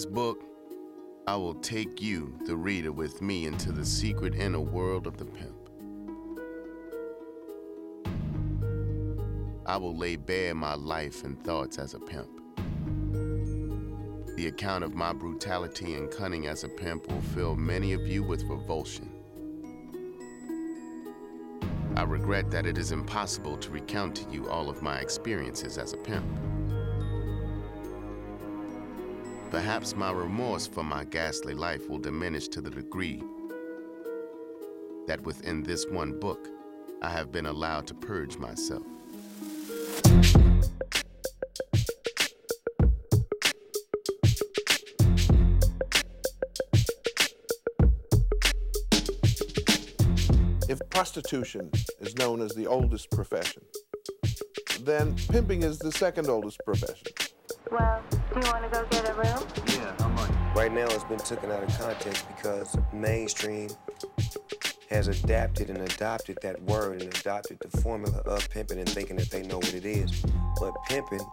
This book, I will take you, the reader, with me into the secret inner world of the pimp. I will lay bare my life and thoughts as a pimp. The account of my brutality and cunning as a pimp will fill many of you with revulsion. I regret that it is impossible to recount to you all of my experiences as a pimp. Perhaps my remorse for my ghastly life will diminish to the degree that within this one book, I have been allowed to purge myself. If prostitution is known as the oldest profession, then pimping is the second oldest profession. Well, do you want to go get a room? Yeah, how much? Right now, it's been taken out of context because mainstream has adapted and adopted that word and adopted the formula of pimping and thinking that they know what it is. But pimping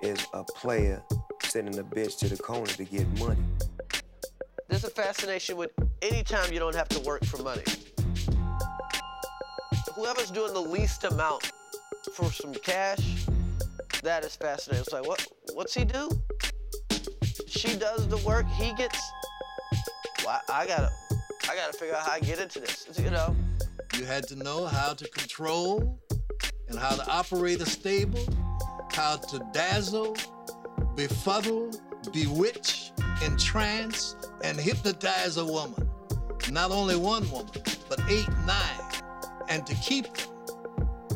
is a player sending a bitch to the corner to get money. There's a fascination with any time you don't have to work for money. Whoever's doing the least amount for some cash, that is fascinating. It's like, what? What's he do? She does the work. He gets. Well, I, gotta, I gotta figure out how I get into this. You know, You had to know how to control and how to operate a stable, how to dazzle, befuddle, bewitch, entrance, and hypnotize a woman. Not only one woman, but eight, nine, and to keep them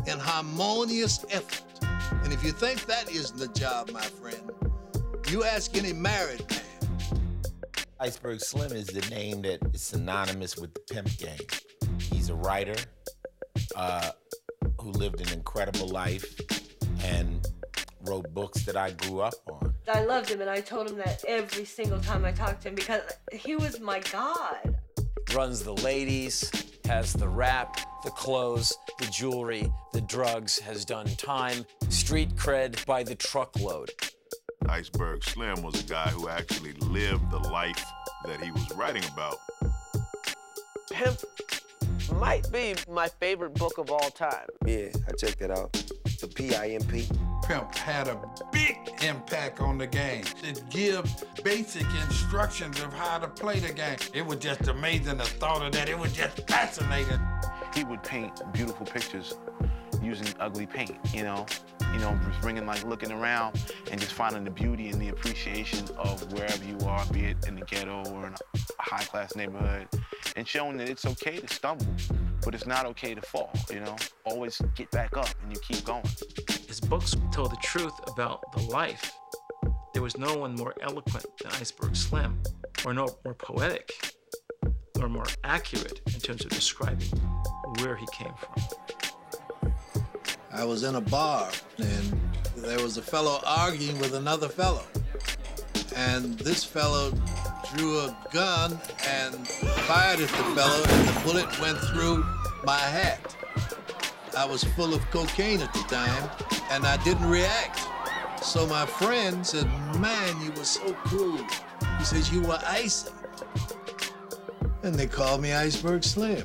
in harmonious effort. And if you think that isn't a job, my friend, you ask any married man. Iceberg Slim is the name that is synonymous with the pimp game. He's a writer uh, who lived an incredible life and wrote books that I grew up on. I loved him, and I told him that every single time I talked to him because he was my god. runs the ladies, has the rap, the clothes, the jewelry, the drugs, has done time, street cred by the truckload. Iceberg Slim was a guy who actually lived the life that he was writing about. Pimp might be my favorite book of all time. Yeah, I checked that out. The P-I-M-P. Pimp had a big impact on the game. It gives basic instructions of how to play the game. It was just amazing the thought of that. It was just fascinating. He would paint beautiful pictures using ugly paint, you know? You know, just bringing like looking around and just finding the beauty and the appreciation of wherever you are, be it in the ghetto or in a high class neighborhood, and showing that it's okay to stumble, but it's not okay to fall, you know? Always get back up and you keep going. His books tell the truth about the life. There was no one more eloquent than Iceberg Slim, or no more poetic, or more accurate in terms of describing where he came from. I was in a bar and there was a fellow arguing with another fellow. And this fellow drew a gun and fired at the fellow, and the bullet went through my hat. I was full of cocaine at the time, and I didn't react. So my friend said, Man, you were so cool. He says, You were icing. And they called me Iceberg Slim.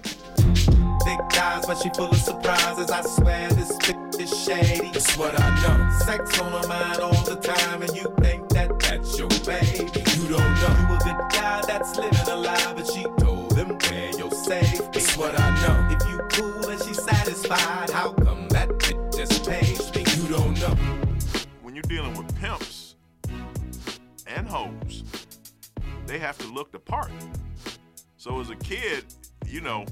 Thick eyes, but she full of surprises. I swear this bitch is shady. It's what I know. Sex on her mind all the time, and you think that that's your baby. You don't know. You a good guy that's living a lie, but she told him where you're safe. It's what I know. If you cool and she's satisfied, how come that bitch just pays me? You don't know. When you're dealing with pimps and hoes, they have to look the part. So as a kid, you know,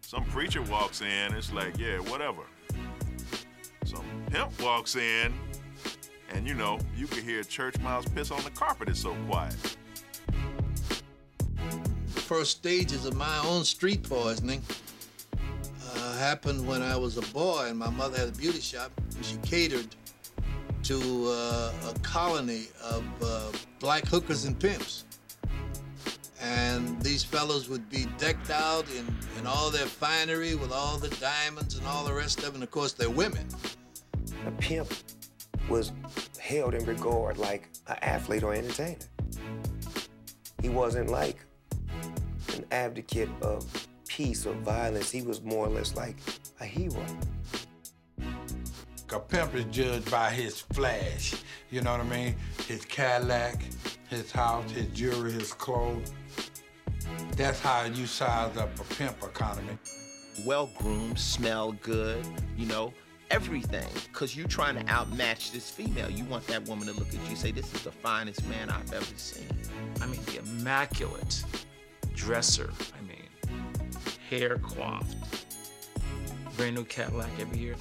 some preacher walks in, it's like, yeah, whatever. Pimp walks in, and you know, you can hear church mouse piss on the carpet, it's so quiet. The first stages of my own street poisoning uh, happened when I was a boy, and my mother had a beauty shop. And she catered to uh, a colony of uh, black hookers and pimps. And these fellows would be decked out in, in all their finery with all the diamonds and all the rest of it. And of course, they're women. A pimp was held in regard like an athlete or entertainer. He wasn't like an advocate of peace or violence. He was more or less like a hero. A pimp is judged by his flash. You know what I mean? His Cadillac, his house, his jewelry, his clothes. That's how you size up a pimp economy. Well groomed, smell good, you know, everything. Cause you're trying to outmatch this female. You want that woman to look at you and say, This is the finest man I've ever seen. I mean, the immaculate dresser. I mean, hair coiffed, brand new Cadillac every year.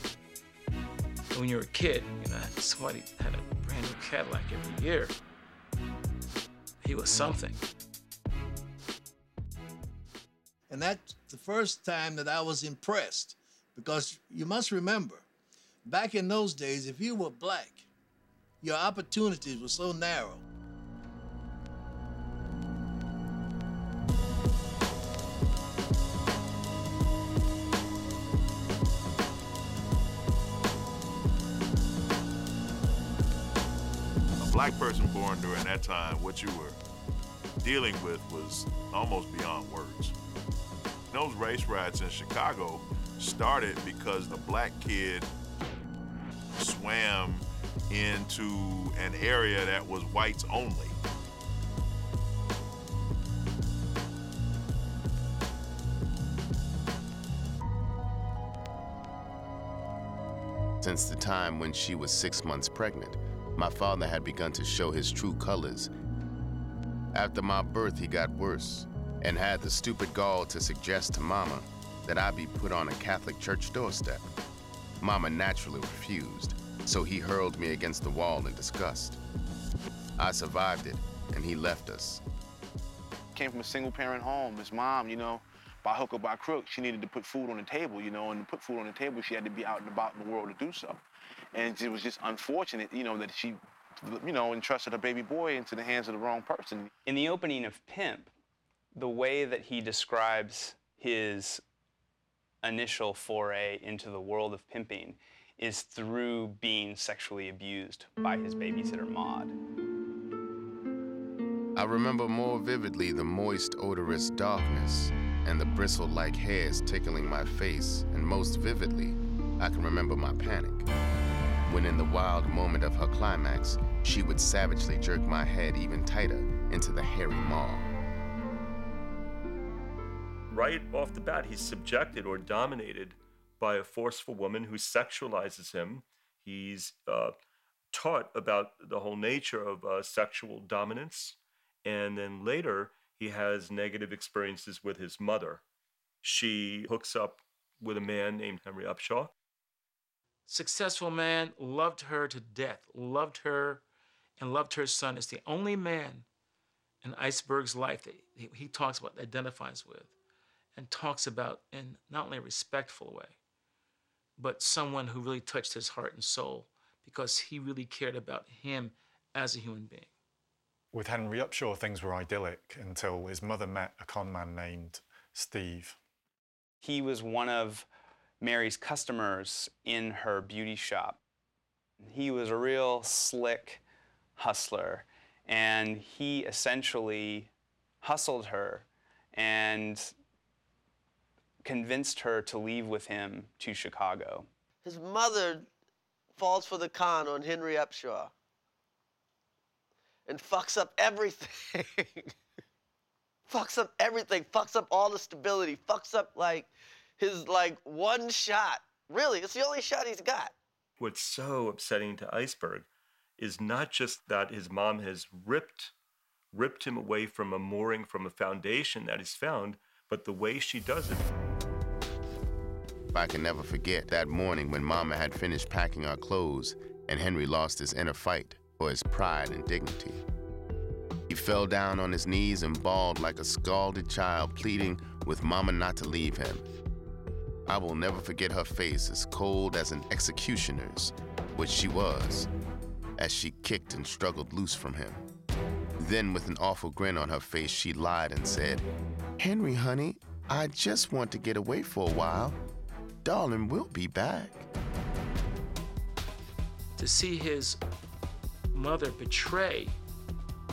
And when you're a kid, you know, somebody had a brand new Cadillac every year. He was something. And that's the first time that I was impressed. Because you must remember, back in those days, if you were black, your opportunities were so narrow. A black person born during that time, what you were dealing with was almost beyond words. Those race riots in Chicago started because the black kid swam into an area that was whites only. Since the time when she was six months pregnant, my father had begun to show his true colors. After my birth, he got worse and had the stupid gall to suggest to Mama that I be put on a Catholic church doorstep. Mama naturally refused, so he hurled me against the wall in disgust. I survived it, and he left us. Came from a single parent home. His mom, you know, by hook or by crook, she needed to put food on the table, you know, and to put food on the table, she had to be out and about in the world to do so. And it was just unfortunate, you know, that she, you know, entrusted her baby boy into the hands of the wrong person. In the opening of Pimp, the way that he describes his initial foray into the world of pimping is through being sexually abused by his babysitter Maud. I remember more vividly the moist, odorous darkness and the bristle like hairs tickling my face, and most vividly, I can remember my panic. When, in the wild moment of her climax, she would savagely jerk my head even tighter into the hairy maw. Right off the bat, he's subjected or dominated by a forceful woman who sexualizes him. He's uh, taught about the whole nature of uh, sexual dominance. And then later, he has negative experiences with his mother. She hooks up with a man named Henry Upshaw. Successful man, loved her to death, loved her and loved her son. It's the only man in Iceberg's life that he, he talks about, identifies with, and talks about in not only a respectful way, but someone who really touched his heart and soul because he really cared about him as a human being. With Henry Upshaw, things were idyllic until his mother met a con man named Steve. He was one of Mary's customers in her beauty shop. He was a real slick hustler, and he essentially hustled her and convinced her to leave with him to Chicago. His mother falls for the con on Henry Upshaw and fucks up everything. fucks up everything. Fucks up all the stability. Fucks up like his like one shot. Really, it's the only shot he's got. What's so upsetting to Iceberg is not just that his mom has ripped ripped him away from a mooring, from a foundation that he's found, but the way she does it. I can never forget that morning when Mama had finished packing our clothes and Henry lost his inner fight for his pride and dignity. He fell down on his knees and bawled like a scalded child, pleading with Mama not to leave him. I will never forget her face as cold as an executioner's, which she was, as she kicked and struggled loose from him. Then, with an awful grin on her face, she lied and said, Henry, honey, I just want to get away for a while. Darling, we'll be back. To see his mother betray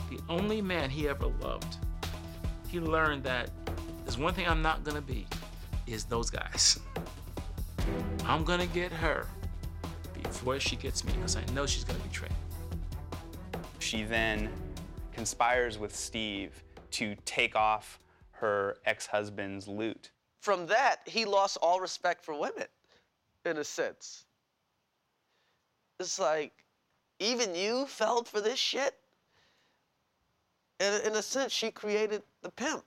the only man he ever loved, he learned that there's one thing I'm not gonna be, is those guys. I'm gonna get her before she gets me, because I know she's gonna betray me. She then conspires with Steve to take off her ex-husband's loot. From that, he lost all respect for women, in a sense. It's like, even you fell for this shit? And in a sense, she created the pimp.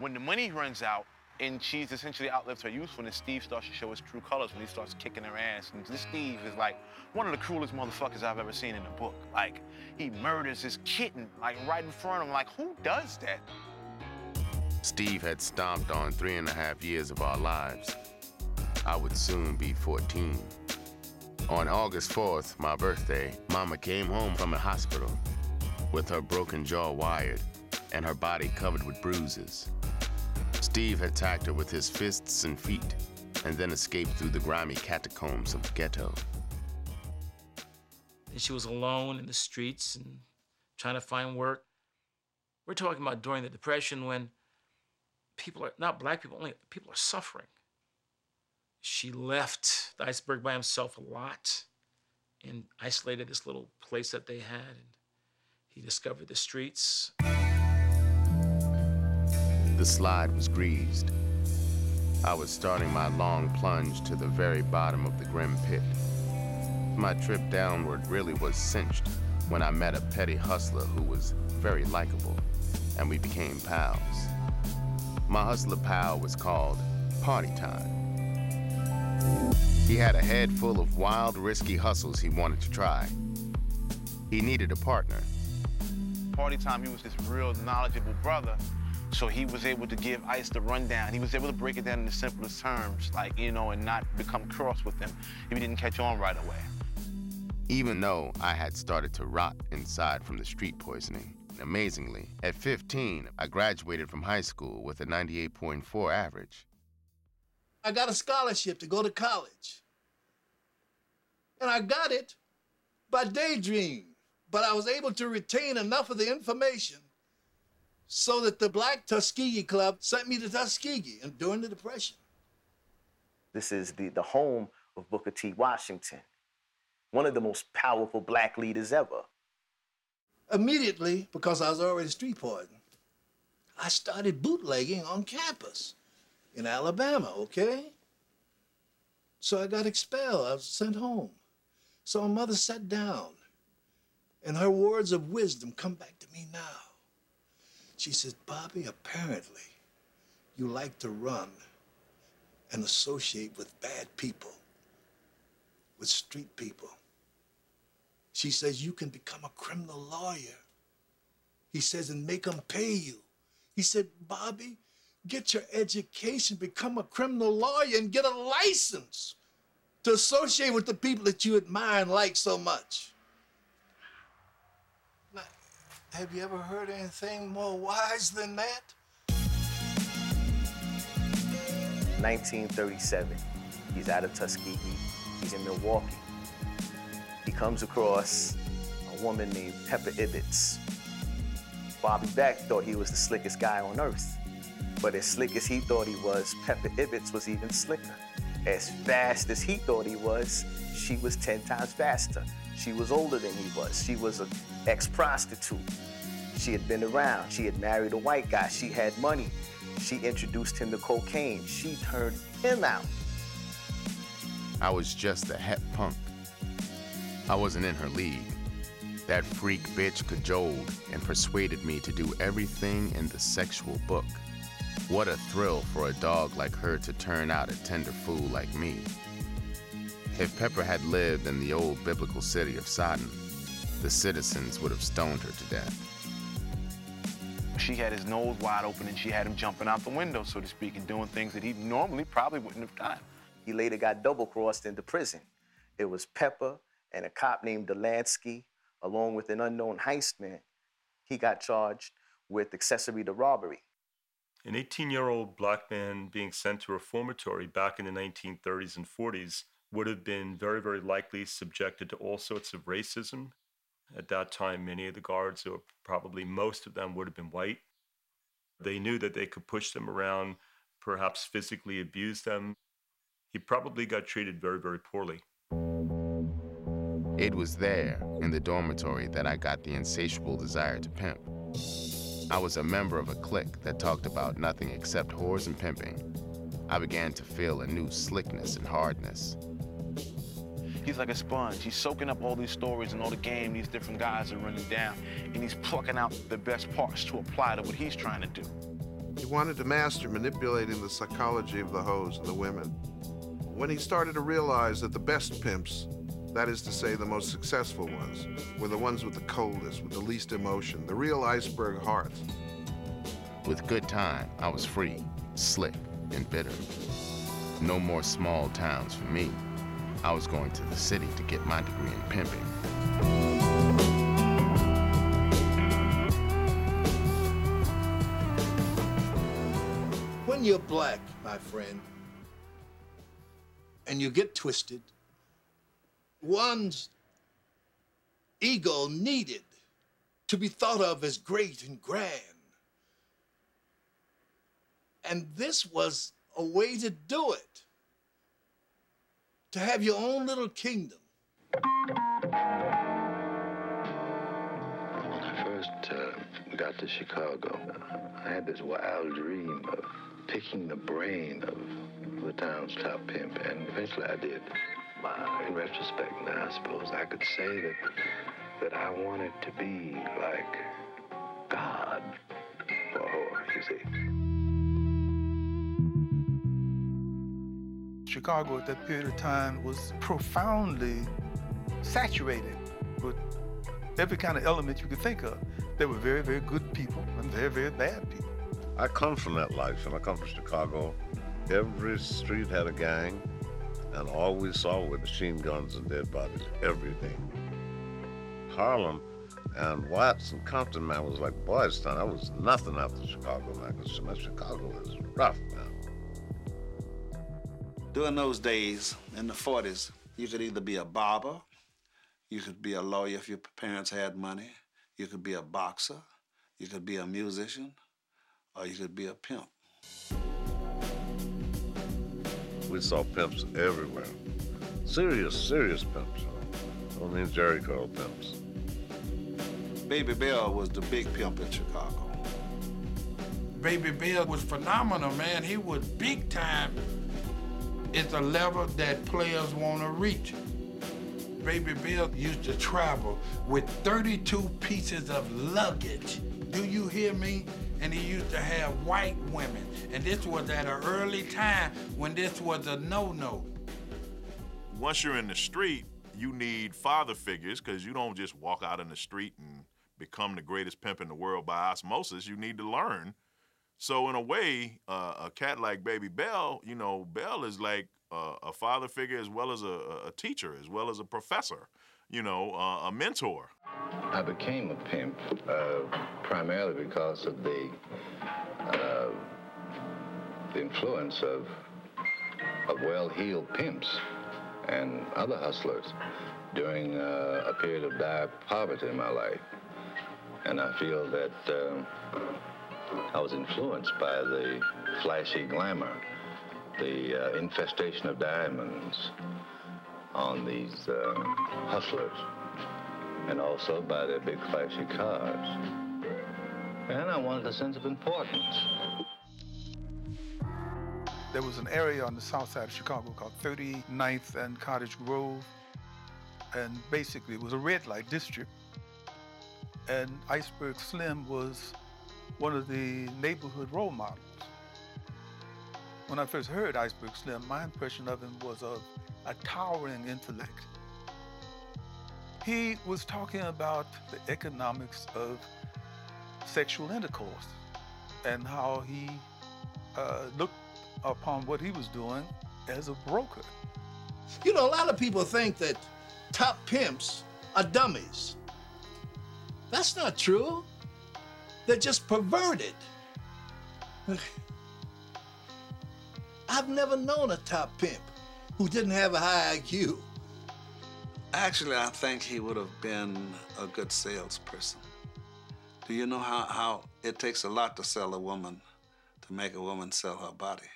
When the money runs out and she's essentially outlived her usefulness, Steve starts to show his true colors when he starts kicking her ass. And this Steve is like one of the cruelest motherfuckers I've ever seen in a book. Like, he murders his kitten, like right in front of him. Like, who does that? Steve had stomped on three and a half years of our lives. I would soon be 14. On August 4th, my birthday, Mama came home from the hospital with her broken jaw wired and her body covered with bruises. Steve had attacked her with his fists and feet and then escaped through the grimy catacombs of the ghetto. And she was alone in the streets and trying to find work. We're talking about during the Depression when people are not black people only, people are suffering. She left the iceberg by himself a lot and isolated this little place that they had. And he discovered the streets. The slide was greased. I was starting my long plunge to the very bottom of the grim pit. My trip downward really was cinched when I met a petty hustler who was very likable, and we became pals. My hustler pal was called Party Time. He had a head full of wild, risky hustles he wanted to try. He needed a partner. Party time, he was this real knowledgeable brother. So he was able to give Ice the rundown. He was able to break it down in the simplest terms, like, you know, and not become cross with him if he didn't catch on right away. Even though I had started to rot inside from the street poisoning, amazingly, at 15, I graduated from high school with a 98.4 average. I got a scholarship to go to college. And I got it by daydream. But I was able to retain enough of the information so that the Black Tuskegee Club sent me to Tuskegee and during the Depression. This is the, the home of Booker T. Washington, one of the most powerful black leaders ever. Immediately, because I was already street poisoning, I started bootlegging on campus in Alabama, okay? So I got expelled. I was sent home. So my mother sat down, and her words of wisdom come back to me now. She says, Bobby, apparently you like to run and associate with bad people, with street people. She says, you can become a criminal lawyer. He says, and make them pay you. He said, Bobby, get your education, become a criminal lawyer, and get a license to associate with the people that you admire and like so much. Now, have you ever heard anything more wise than that? 1937. He's out of Tuskegee. He's in Milwaukee. Comes across a woman named Pepper Ibbets. Bobby Beck thought he was the slickest guy on earth. But as slick as he thought he was, Pepper Ibbets was even slicker. As fast as he thought he was, she was 10 times faster. She was older than he was. She was an ex-prostitute. She had been around. She had married a white guy. She had money. She introduced him to cocaine. She turned him out. I was just a het punk. I wasn't in her league. That freak bitch cajoled and persuaded me to do everything in the sexual book. What a thrill for a dog like her to turn out a tender fool like me. If Pepper had lived in the old biblical city of Sodom, the citizens would have stoned her to death. She had his nose wide open and she had him jumping out the window, so to speak, and doing things that he normally probably wouldn't have done. He later got double crossed into prison. It was Pepper and a cop named Delansky, along with an unknown heistman. He got charged with accessory to robbery. An 18 year old black man being sent to a reformatory back in the 1930s and 40s would have been very, very likely subjected to all sorts of racism At that time, many of the guards, or probably most of them, would have been white. They knew that they could push them around, perhaps physically abuse them. He probably got treated very, very poorly. It was there, in the dormitory, that I got the insatiable desire to pimp. I was a member of a clique that talked about nothing except whores and pimping. I began to feel a new slickness and hardness. He's like a sponge. He's soaking up all these stories and all the game these different guys are running down, and he's plucking out the best parts to apply to what he's trying to do. He wanted to master manipulating the psychology of the hoes and the women. When he started to realize that the best pimps, that is to say, the most successful ones, were the ones with the coldest, with the least emotion, the real iceberg hearts. With good time, I was free, slick, and bitter. No more small towns for me. I was going to the city to get my degree in pimping. When you're black, my friend, and you get twisted, one's ego needed to be thought of as great and grand. And this was a way to do it. To have your own little kingdom. When I first uh, got to Chicago, I had this wild dream of picking the brain of the town's top pimp, and eventually I did. In retrospect, now I suppose I could say that that I wanted to be like God for a whore, you see. Chicago at that period of time was profoundly saturated with every kind of element you could think of. There were very, very good people and very, very bad people. I come from that life, and I come from Chicago. Every street had a gang, and all we saw were machine guns and dead bodies every day. Harlem and Watts and Compton, man, was like boys' town. I was nothing after Chicago, man, because Chicago is rough, man. During those days, in the 40s, you could either be a barber, you could be a lawyer if your parents had money, you could be a boxer, you could be a musician, or you could be a pimp. We saw pimps everywhere. Serious, serious pimps. I don't mean Jheri curl pimps. Baby Bell was the big pimp in Chicago. Baby Bill was phenomenal, man. He was big time. It's a level that players want to reach. Baby Bill used to travel with 32 pieces of luggage. Do you hear me? And he used to have white women. And this was at an early time when this was a no-no. Once you're in the street, you need father figures because you don't just walk out in the street and become the greatest pimp in the world by osmosis. You need to learn. So in a way, uh, a cat like Baby Bell, you know, Bell is like uh, a father figure as well as a, a teacher, as well as a professor, you know, uh, a mentor. I became a pimp uh, primarily because of the uh, the influence of of well-heeled pimps and other hustlers during uh, a period of dire poverty in my life, and I feel that um, I was influenced by the flashy glamour, the uh, infestation of diamonds on these uh, hustlers, and also by their big flashy cars. And I wanted a sense of importance. There was an area on the south side of Chicago called 39th and Cottage Grove. And basically, it was a red light district. And Iceberg Slim was one of the neighborhood role models. When I first heard Iceberg Slim, my impression of him was of a towering intellect. He was talking about the economics of sexual intercourse and how he uh, looked upon what he was doing as a broker. You know, a lot of people think that top pimps are dummies. That's not true. They're just perverted. I've never known a top pimp who didn't have a high IQ. Actually, I think he would have been a good salesperson. Do you know how, how it takes a lot to sell a woman, to make a woman sell her body?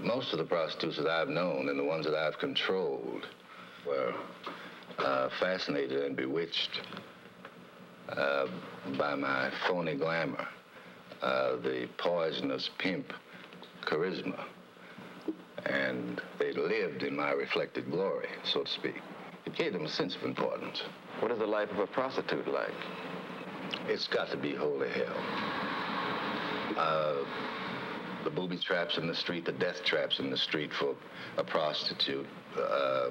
Most of the prostitutes that I've known and the ones that I've controlled were uh, fascinated and bewitched uh, by my phony glamour, uh, the poisonous pimp charisma. And they lived in my reflected glory, so to speak. It gave them a sense of importance. What is the life of a prostitute like? It's got to be holy hell. Uh, the booby traps in the street, the death traps in the street for a prostitute. Uh,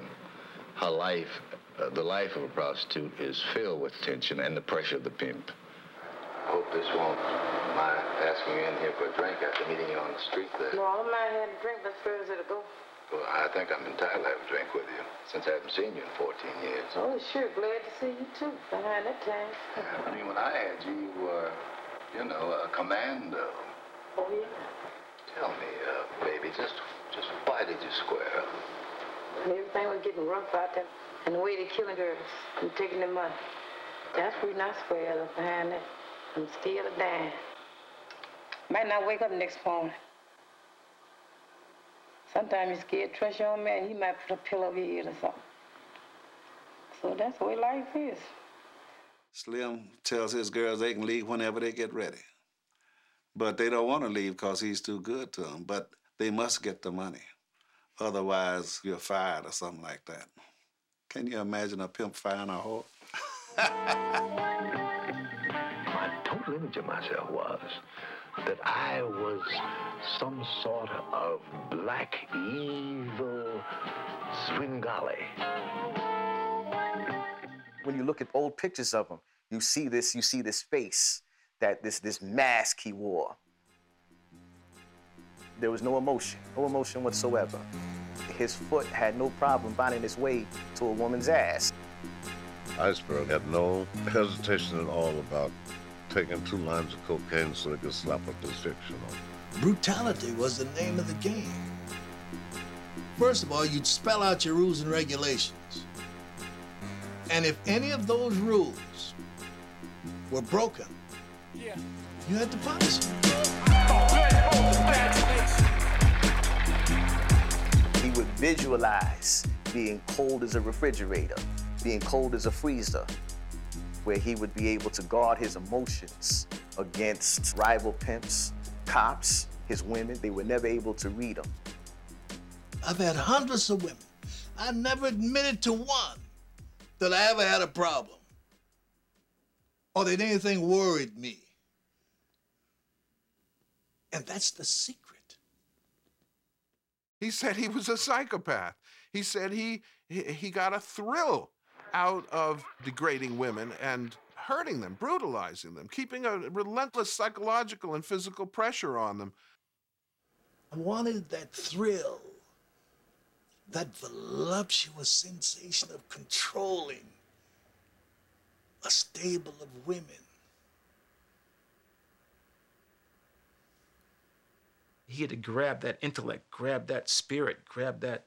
her life, uh, the life of a prostitute is filled with tension and the pressure of the pimp. Hope this won't mind asking you in here for a drink after meeting you on the street there. No, I don't mind having a drink, but first it to go. Well, I think I'm entitled to have a drink with you since I haven't seen you in 14 years. Oh, sure. Glad to see you, too, behind that time. I mean, when I had you, you were, you know, a commando. Oh, yeah? Tell me, uh, baby, just just why did you square up? Everything was getting rough out there. And the way they're killing girls and taking their money. That's the reason I squared up behind that. I'm still a dime. Might not wake up next morning. Sometimes you're scared to trust your own man. He might put a pillow over your head or something. So that's the way life is. Slim tells his girls they can leave whenever they get ready. But they don't want to leave because he's too good to them. But they must get the money. Otherwise, you're fired or something like that. Can you imagine a pimp firing a whore? My total image of myself was that I was some sort of black, evil Svengali. When you look at old pictures of him, you see this, you see this face, that this this mask he wore. There was no emotion, no emotion whatsoever. His foot had no problem finding its way to a woman's ass. Iceberg had no hesitation at all about taking two lines of cocaine so they could slap a prescription on. Brutality was the name of the game. First of all, you'd spell out your rules and regulations. And if any of those rules were broken, yeah. you had to punish them. He would visualize being cold as a refrigerator, being cold as a freezer, where he would be able to guard his emotions against rival pimps, cops, his women. They were never able to read him. I've had hundreds of women. I never admitted to one that I ever had a problem or that anything worried me. And that's the secret. He said he was a psychopath. He said he he, he got a thrill out of degrading women and hurting them, brutalizing them, keeping a relentless psychological and physical pressure on them. I wanted that thrill, that voluptuous sensation of controlling a stable of women. He had to grab that intellect, grab that spirit, grab that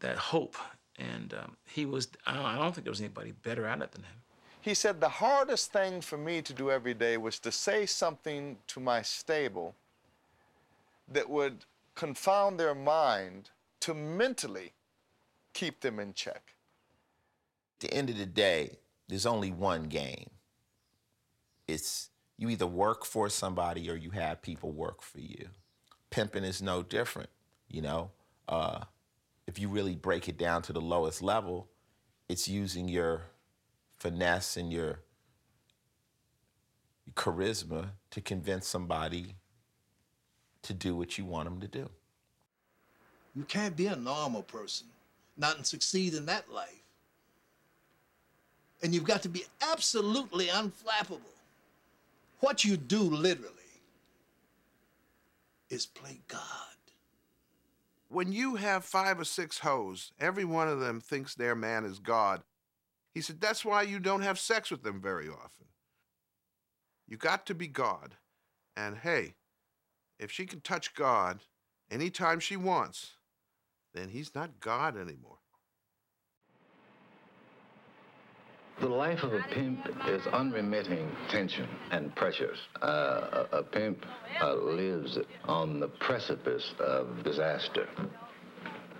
that hope, and um, he was. I don't, I don't think there was anybody better at it than him. He said the hardest thing for me to do every day was to say something to my stable that would confound their mind to mentally keep them in check. At the end of the day, there's only one game. It's you either work for somebody or you have people work for you. Pimping is no different, you know. Uh, if you really break it down to the lowest level, it's using your finesse and your charisma to convince somebody to do what you want them to do. You can't be a normal person, not and succeed in that life. And you've got to be absolutely unflappable. What you do literally is play God. When you have five or six hoes, every one of them thinks their man is God. He said, that's why you don't have sex with them very often. You got to be God. And hey, if she can touch God anytime she wants, then he's not God anymore. The life of a pimp is unremitting tension and pressures. Uh, a, a, pimp uh, lives on the precipice of disaster.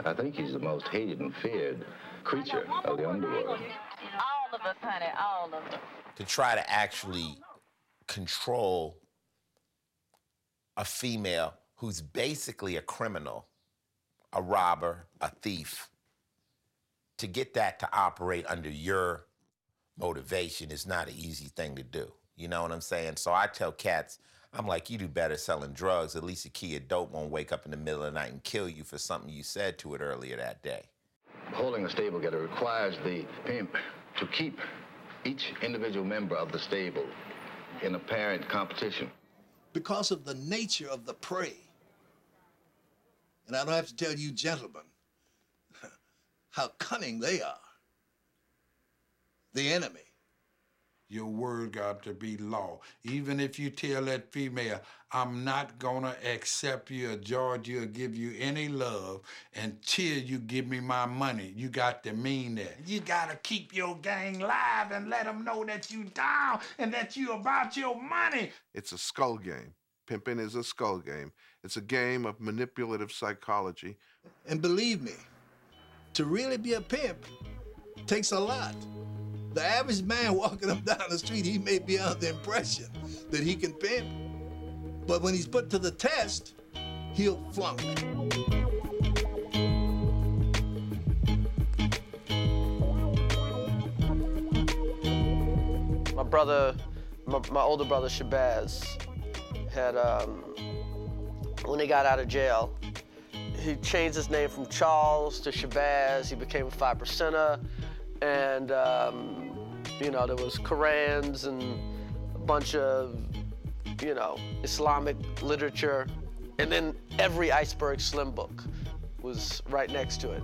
I think he's the most hated and feared creature of the underworld. All of us, honey, all of us. To try to actually control a female who's basically a criminal, a robber, a thief, to get that to operate under your motivation is not an easy thing to do. You know what I'm saying? So I tell cats, I'm like, you do better selling drugs. At least a key of dope won't wake up in the middle of the night and kill you for something you said to it earlier that day. Holding a stable getter requires the pimp to keep each individual member of the stable in apparent competition. Because of the nature of the prey. And I don't have to tell you, gentlemen, how cunning they are the enemy. Your word got to be law. Even if you tell that female, I'm not gonna accept you or George you or give you any love until you give me my money. You got to mean that. You gotta keep your gang live and let them know that you down and that you about your money. It's a skull game. Pimping is a skull game. It's a game of manipulative psychology. And believe me, to really be a pimp takes a lot. The average man walking up down the street, he may be under the impression that he can pimp. But when he's put to the test, he'll flunk. My brother, my, my older brother Shabazz, had, um, when he got out of jail, he changed his name from Charles to Shabazz. He became a five percenter and um, you know there was Korans and a bunch of you know Islamic literature, and then every Iceberg Slim book was right next to it.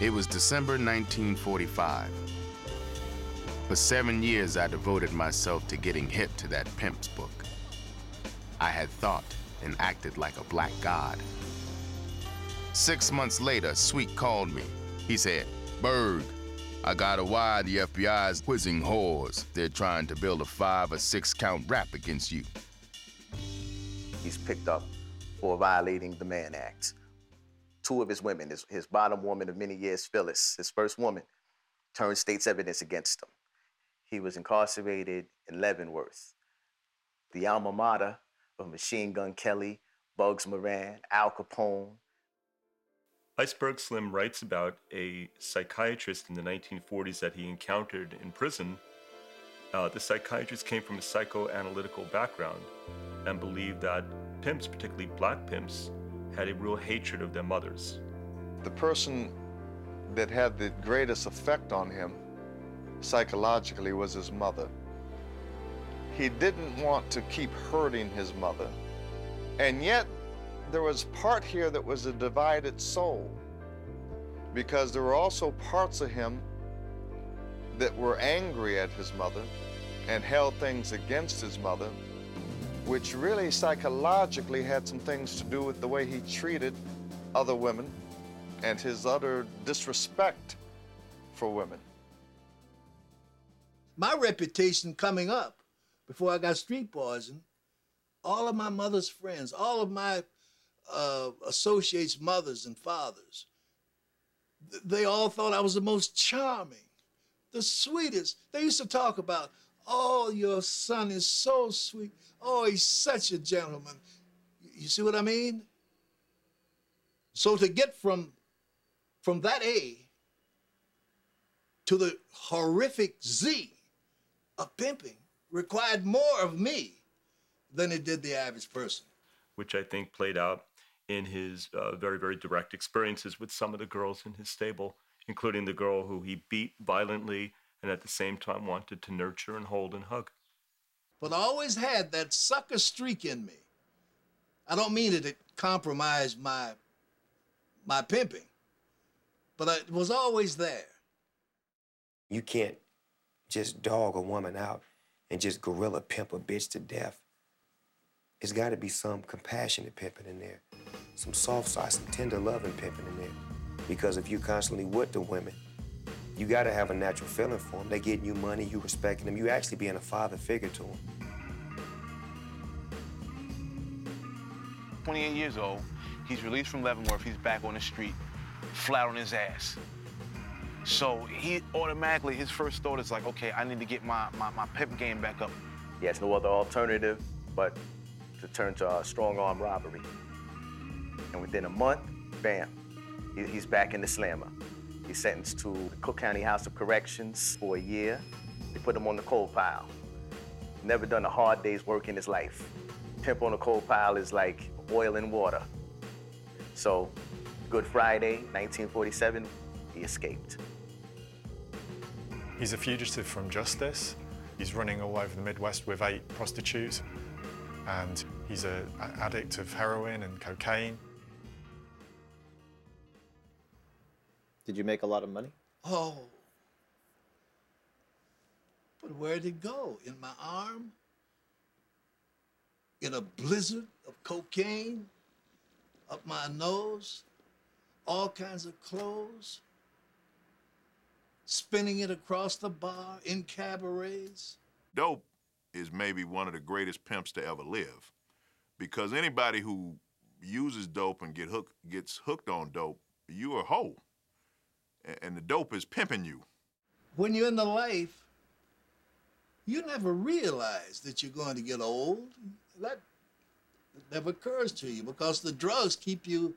It was December 1945. For seven years, I devoted myself to getting hip to that pimp's book. I had thought and acted like a black god. Six months later, Sweet called me. He said, Berg, I got a wire the FBI's whizzing whores. They're trying to build a five or six count rap against you. He's picked up for violating the Mann Act. Two of his women, his, his bottom woman of many years, Phyllis, his first woman, turned state's evidence against him. He was incarcerated in Leavenworth, the alma mater of Machine Gun Kelly, Bugs Moran, Al Capone. Iceberg Slim writes about a psychiatrist in the 1940s that he encountered in prison. Uh, the psychiatrist came from a psychoanalytical background and believed that pimps, particularly black pimps, had a real hatred of their mothers. The person that had the greatest effect on him psychologically was his mother. He didn't want to keep hurting his mother. And yet, there was part here that was a divided soul because there were also parts of him that were angry at his mother and held things against his mother, which really psychologically had some things to do with the way he treated other women and his utter disrespect for women my reputation coming up before I got street poison, all of my mother's friends, all of my uh, associates' mothers and fathers, they all thought I was the most charming, the sweetest. They used to talk about, oh, your son is so sweet. Oh, he's such a gentleman. You see what I mean? So to get from from that A to the horrific Z of pimping required more of me than it did the average person. Which I think played out in his uh, very, very direct experiences with some of the girls in his stable, including the girl who he beat violently and at the same time wanted to nurture and hold and hug. But I always had that sucker streak in me. I don't mean that it compromised my my pimping, but it was always there. You can't just dog a woman out and just gorilla pimp a bitch to death. It's got to be some compassionate pimping in there, some soft side, some tender loving pimping in there. Because if you constantly with the women, you got to have a natural feeling for them. They're getting you money, you respecting them, you actually being a father figure to them. 28 years old, he's released from Leavenworth, he's back on the street, flat on his ass. So he automatically, his first thought is like, okay, I need to get my, my, my pimp game back up. He has no other alternative but to turn to uh, strong arm robbery. And within a month, bam, he, he's back in the slammer. He's sentenced to the Cook County House of Corrections for a year. They put him on the coal pile. Never done a hard day's work in his life. Pimp on the coal pile is like oil and water. So, Good Friday, 1947, he escaped. He's a fugitive from justice. He's running all over the Midwest with eight prostitutes. And he's an addict of heroin and cocaine. Did you make a lot of money? Oh. But where'd it go? In my arm? In a blizzard of cocaine? Up my nose? All kinds of clothes? Spinning it across the bar in cabarets? Dope is maybe one of the greatest pimps to ever live. Because anybody who uses dope and get hook, gets hooked on dope, you a hoe. And the dope is pimping you. When you're in the life, you never realize that you're going to get old. That never occurs to you because the drugs keep you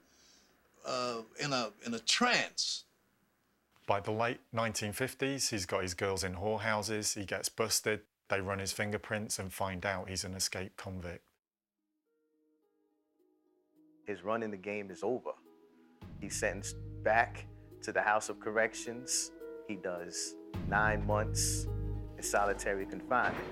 uh, in a in a trance. By the late 1950s, he's got his girls in whorehouses, he gets busted, they run his fingerprints and find out he's an escaped convict. His run in the game is over. He's sentenced back to the House of Corrections. He does nine months in solitary confinement.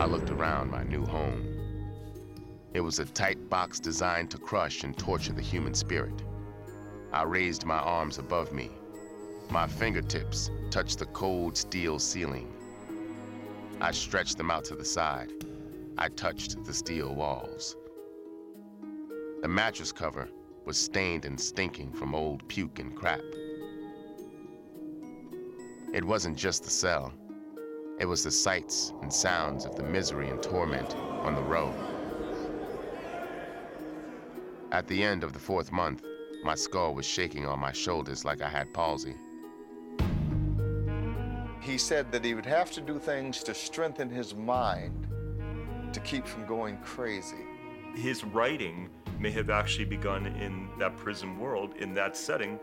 I looked around my new home. It was a tight box designed to crush and torture the human spirit. I raised my arms above me. My fingertips touched the cold steel ceiling. I stretched them out to the side. I touched the steel walls. The mattress cover was stained and stinking from old puke and crap. It wasn't just the cell. It was the sights and sounds of the misery and torment on the row. At the end of the fourth month, my skull was shaking on my shoulders like I had palsy. He said that he would have to do things to strengthen his mind to keep from going crazy. His writing may have actually begun in that prison world, in that setting,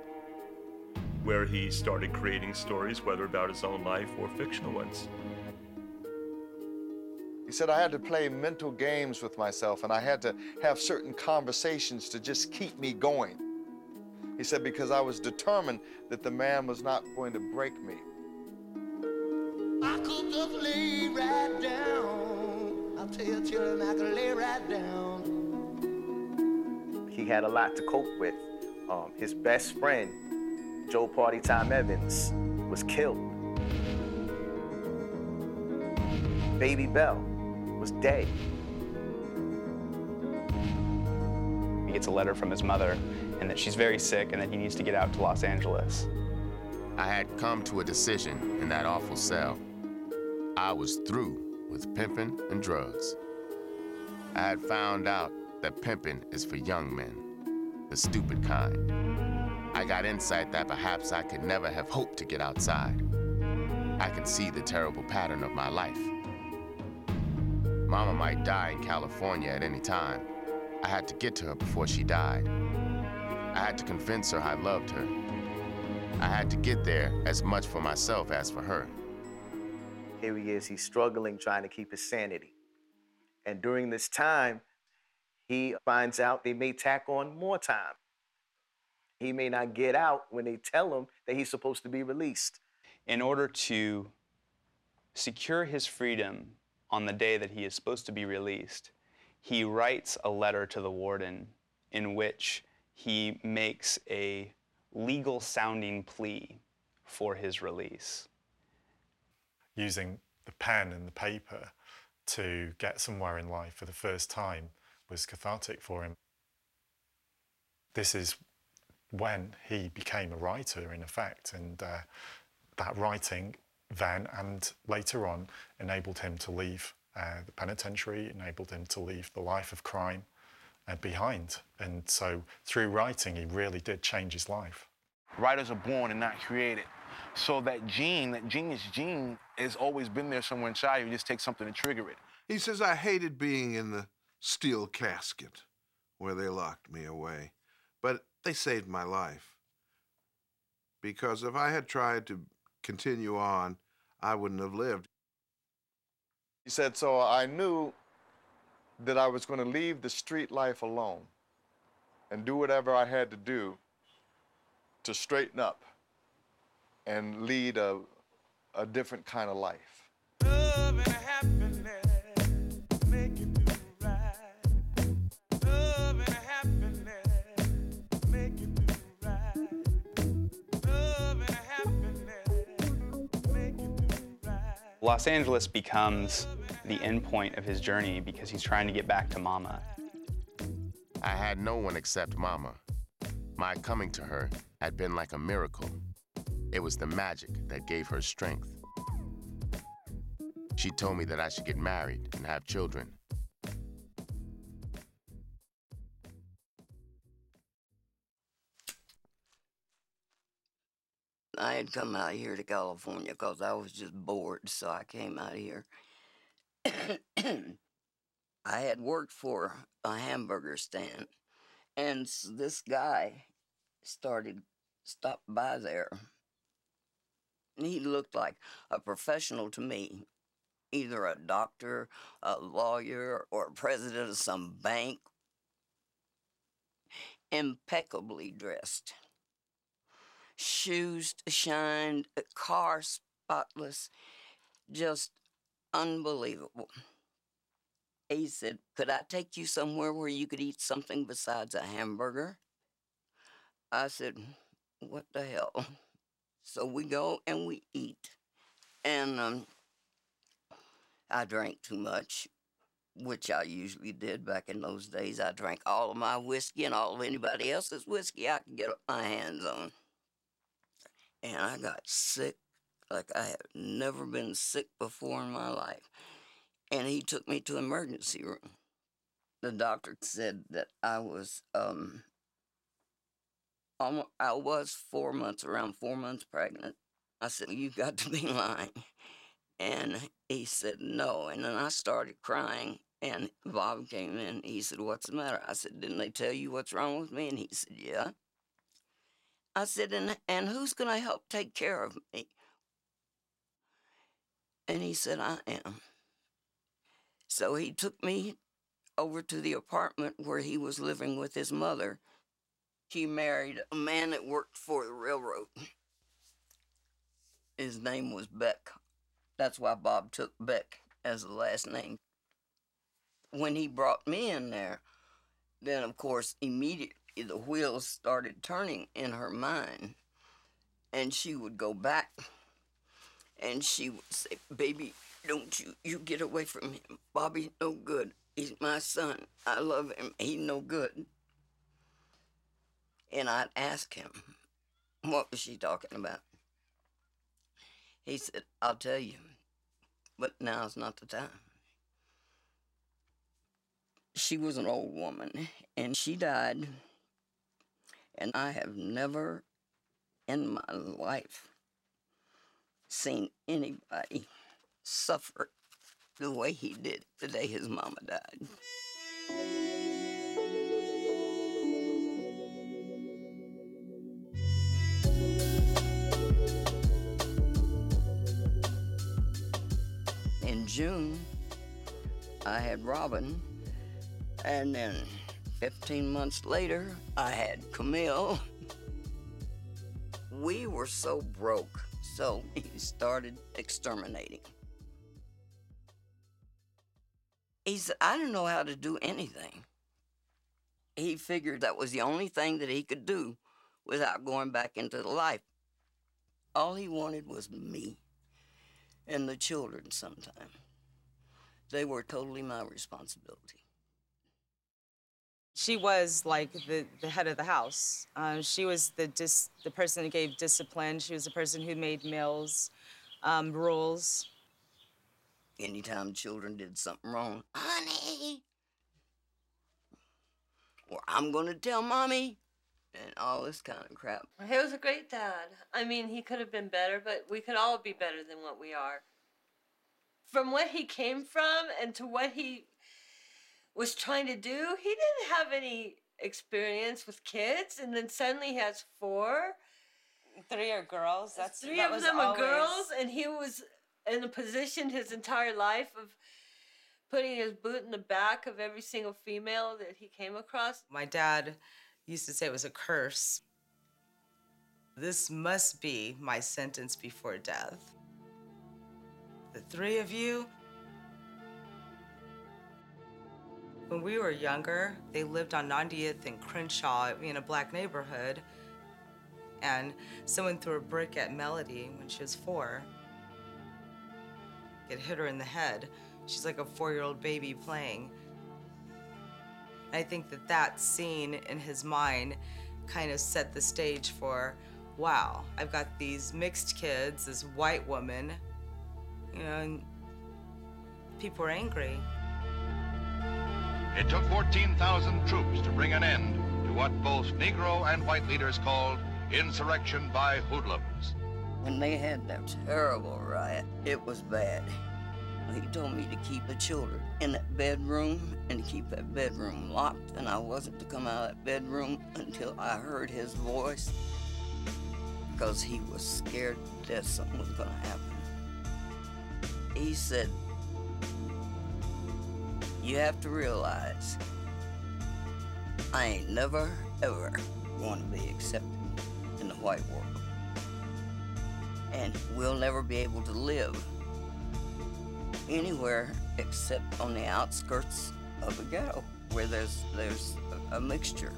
where he started creating stories, whether about his own life or fictional ones. He said I had to play mental games with myself and I had to have certain conversations to just keep me going. He said because I was determined that the man was not going to break me. I could just lay right down. I tell you, children, I could lay right down. He had a lot to cope with. Um, his best friend, Joe Party Time Evans, was killed. Baby Bell was day. He gets a letter from his mother and that she's very sick and that he needs to get out to Los Angeles. I had come to a decision in that awful cell. I was through with pimping and drugs. I had found out that pimping is for young men, the stupid kind. I got insight that perhaps I could never have hoped to get outside. I could see the terrible pattern of my life. Mama might die in California at any time. I had to get to her before she died. I had to convince her I loved her. I had to get there as much for myself as for her. Here he is, he's struggling trying to keep his sanity. And during this time, he finds out they may tack on more time. He may not get out when they tell him that he's supposed to be released. In order to secure his freedom on the day that he is supposed to be released, he writes a letter to the warden in which he makes a legal sounding plea for his release. Using the pen and the paper to get somewhere in life for the first time was cathartic for him. This is when he became a writer, in effect, and uh, that writing then and later on enabled him to leave uh, the penitentiary, enabled him to leave the life of crime uh, behind. And so through writing, he really did change his life. Writers are born and not created. So that gene, that genius gene, has always been there somewhere inside you. It just takes something to trigger it. He says, I hated being in the steel casket where they locked me away, but they saved my life. Because if I had tried to continue on, I wouldn't have lived. He said, so I knew that I was going to leave the street life alone and do whatever I had to do to straighten up and lead a, a different kind of life. Los Angeles becomes the end point of his journey because he's trying to get back to Mama. I had no one except Mama. My coming to her had been like a miracle. It was the magic that gave her strength. She told me that I should get married and have children. I had come out here to California because I was just bored, so I came out here. I had worked for a hamburger stand, and this guy started stopped by there. He looked like a professional to me, either a doctor, a lawyer, or a president of some bank, impeccably dressed shoes shined, a car spotless, just unbelievable. He said, Could I take you somewhere where you could eat something besides a hamburger? I said, What the hell? So we go and we eat. And um, I drank too much, which I usually did back in those days. I drank all of my whiskey and all of anybody else's whiskey I could get my hands on and I got sick like I had never been sick before in my life. And he took me to emergency room. The doctor said that I was um almo- I was four months around four months pregnant. I said, You got to be lying. And he said no. And then I started crying and Bob came in. He said, What's the matter? I said, Didn't they tell you what's wrong with me? And he said, Yeah. I said, and, and who's going to help take care of me? And he said, I am. So he took me over to the apartment where he was living with his mother. He married a man that worked for the railroad. His name was Beck. That's why Bob took Beck as the last name. When he brought me in there, then of course immediately the wheels started turning in her mind and she would go back and she would say baby don't you you get away from him. Bobby's no good. He's my son. I love him. He no good. And i'd ask him what was she talking about? He said i'll tell you but now's not the time. She was an old woman and she died and I have never in my life seen anybody suffer the way he did the day his mama died. In June, I had Robin, and then 15 months later, I had Camille. We were so broke, so he started exterminating. He said, I didn't know how to do anything. He figured that was the only thing that he could do without going back into the life. All he wanted was me and the children sometime. They were totally my responsibility. She was like the, the head of the house. Uh, she was the dis, the person who gave discipline. She was the person who made meals, um, rules. Anytime children did something wrong, honey, or I'm gonna tell mommy, and all this kind of crap. He was a great dad. I mean, he could have been better, but we could all be better than what we are. From what he came from and to what he was trying to do, he didn't have any experience with kids, and then suddenly he has four. Three are girls. That's Three that of was them are girls, and he was in a position his entire life of putting his boot in the back of every single female that he came across. My dad used to say it was a curse. This must be my sentence before death. The three of you. When we were younger, they lived on 90th and Crenshaw in a black neighborhood. And someone threw a brick at Melody when she was four. It hit her in the head. She's like a four year old baby playing. I think that that scene in his mind kind of set the stage for wow, I've got these mixed kids, this white woman, you know, and people are angry. It took 14,000 troops to bring an end to what both Negro and white leaders called insurrection by hoodlums. When they had that terrible riot, it was bad. He told me to keep the children in that bedroom and to keep that bedroom locked, and I wasn't to come out of that bedroom until I heard his voice because he was scared that something was going to happen. He said, You have to realize I ain't never, ever going to be accepted in the white world. And we'll never be able to live anywhere except on the outskirts of a ghetto where there's there's a, a mixture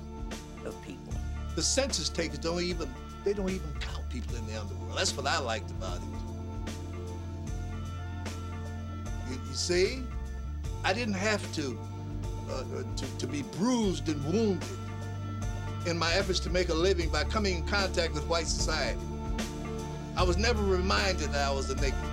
of people. The census takers don't even they don't even count people in the underworld. That's what I liked about it. You, you see, I didn't have to, uh, uh, to to be bruised and wounded in my efforts to make a living by coming in contact with white society. I was never reminded that I was a nigger.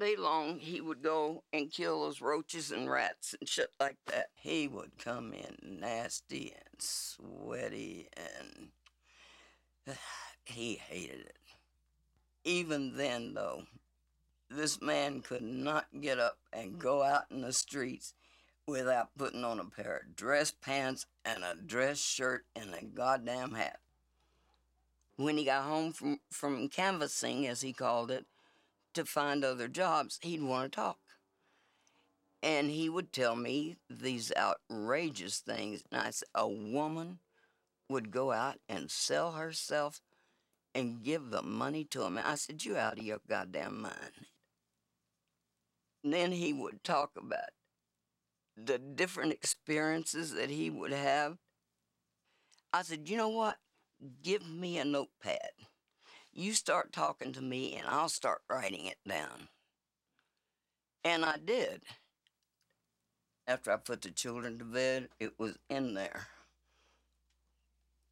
Day long, he would go and kill those roaches and rats and shit like that. He would come in nasty and sweaty, and he hated it. Even then, though, this man could not get up and go out in the streets without putting on a pair of dress pants and a dress shirt and a goddamn hat. When he got home from, from canvassing, as he called it, to find other jobs, he'd want to talk. And he would tell me these outrageous things. And I said, a woman would go out and sell herself and give the money to him. And I said, you out of your goddamn mind. And then he would talk about the different experiences that he would have. I said, you know what? Give me a notepad. You start talking to me, and I'll start writing it down. And I did. After I put the children to bed, it was in there.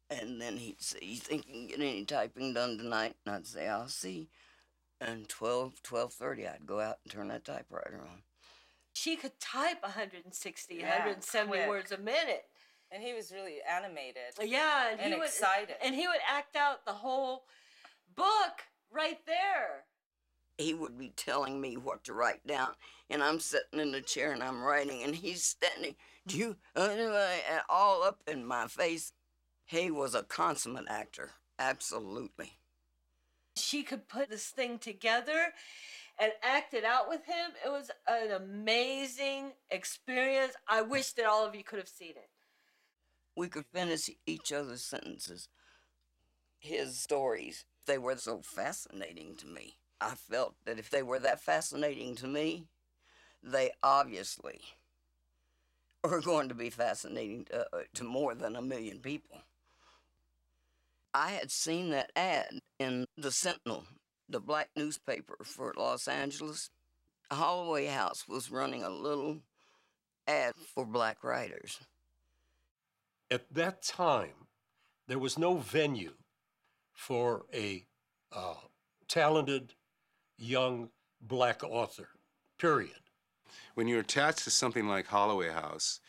And then he'd say, You think you can get any typing done tonight? And I'd say, I'll see. And 12, 12.30, I'd go out and turn that typewriter on. She could type 160, Yeah, 170 quick. words a minute. And he was really animated. Yeah, and, And he excited. would and he would act out the whole book right there. he would be telling me what to write down, and I'm sitting in the chair and I'm writing, and he's standing, do you, uh, uh, all up in my face. He was a consummate actor, absolutely. She could put this thing together and act it out with him. It was an amazing experience. I wish that all of you could have seen it. We could finish each other's sentences. His stories, they were so fascinating to me. I felt that if they were that fascinating to me, they obviously are going to be fascinating to, uh, to more than a million people. I had seen that ad in the Sentinel, the black newspaper for Los Angeles. Holloway House was running a little ad for black writers. At that time, there was no venue for a uh, talented young black author, period. When you're attached to something like Holloway House,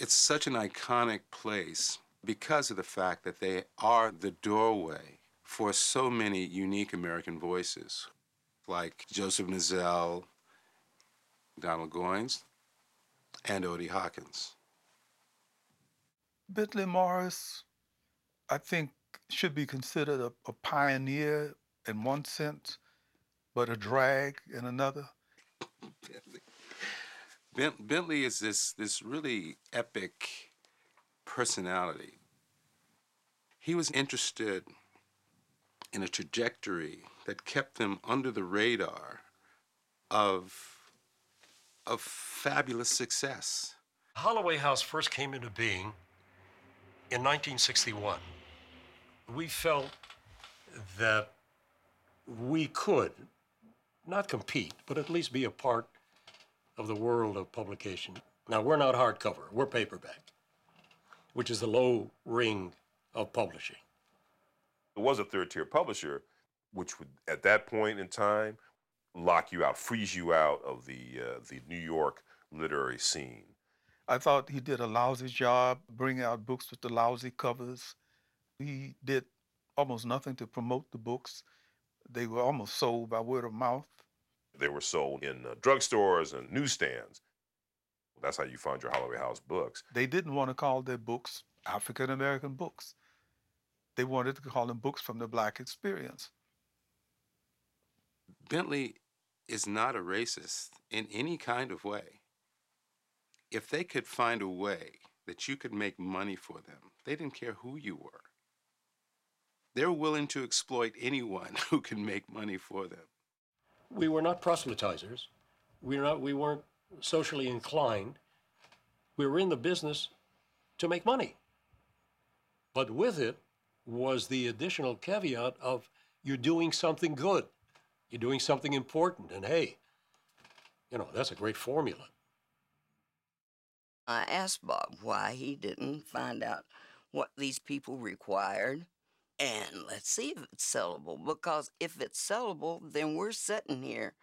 it's such an iconic place because of the fact that they are the doorway for so many unique American voices, like Joseph Nazel, Donald Goines, and Odie Hawkins. Bentley Morris, I think, should be considered a, a pioneer in one sense, but a drag in another. Bent- Bentley is this this really epic personality. He was interested in a trajectory that kept them under the radar of of fabulous success. Holloway House first came into being in 1961. We felt that we could not compete, but at least be a part of the world of publication. Now, we're not hardcover, we're paperback, which is the low ring of publishing. It was a third tier publisher, which would, at that point in time, lock you out, freeze you out of the, uh, the New York literary scene. I thought he did a lousy job bringing out books with the lousy covers. He did almost nothing to promote the books. They were almost sold by word of mouth. They were sold in uh, drugstores and newsstands. That's how you found your Holloway House books. They didn't want to call their books African American books. They wanted to call them books from the black experience. Bentley is not a racist in any kind of way. If they could find a way that you could make money for them, they didn't care who you were. They're willing to exploit anyone who can make money for them. We were not proselytizers. We, were not, we weren't socially inclined. We were in the business to make money. But with it was the additional caveat of you're doing something good. You're doing something important. And hey, you know, that's a great formula. I asked Bob why he didn't find out what these people required and let's see if it's sellable. Because if it's sellable, then we're sitting here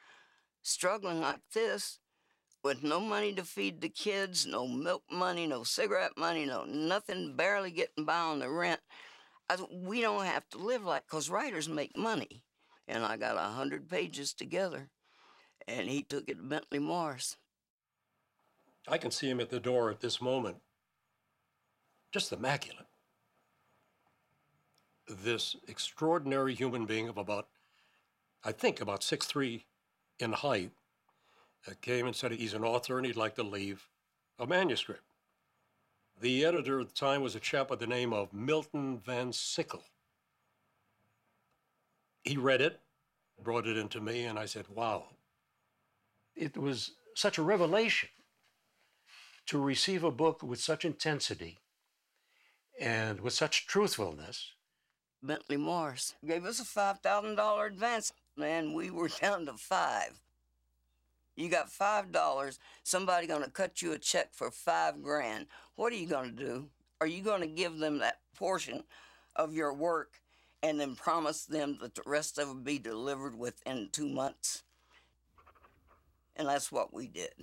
struggling like this with no money to feed the kids, no milk money, no cigarette money, no nothing, barely getting by on the rent. I, we don't have to live like, because writers make money. And I got a hundred pages together, and he took it to Bentley Morris. I can see him at the door at this moment. Just immaculate. This extraordinary human being of about, I think, about six three in height, uh, came and said he's an author and he'd like to leave a manuscript. The editor at the time was a chap by the name of Milton Van Sickle. He read it, brought it into me, and I said, wow. It was such a revelation to receive a book with such intensity and with such truthfulness. Bentley Morris gave us a $5,000 advance, and we were down to five. You got five dollars. Somebody gonna cut you a check for five grand. What are you gonna do? Are you gonna give them that portion of your work and then promise them that the rest of it be delivered within two months? And that's what we did.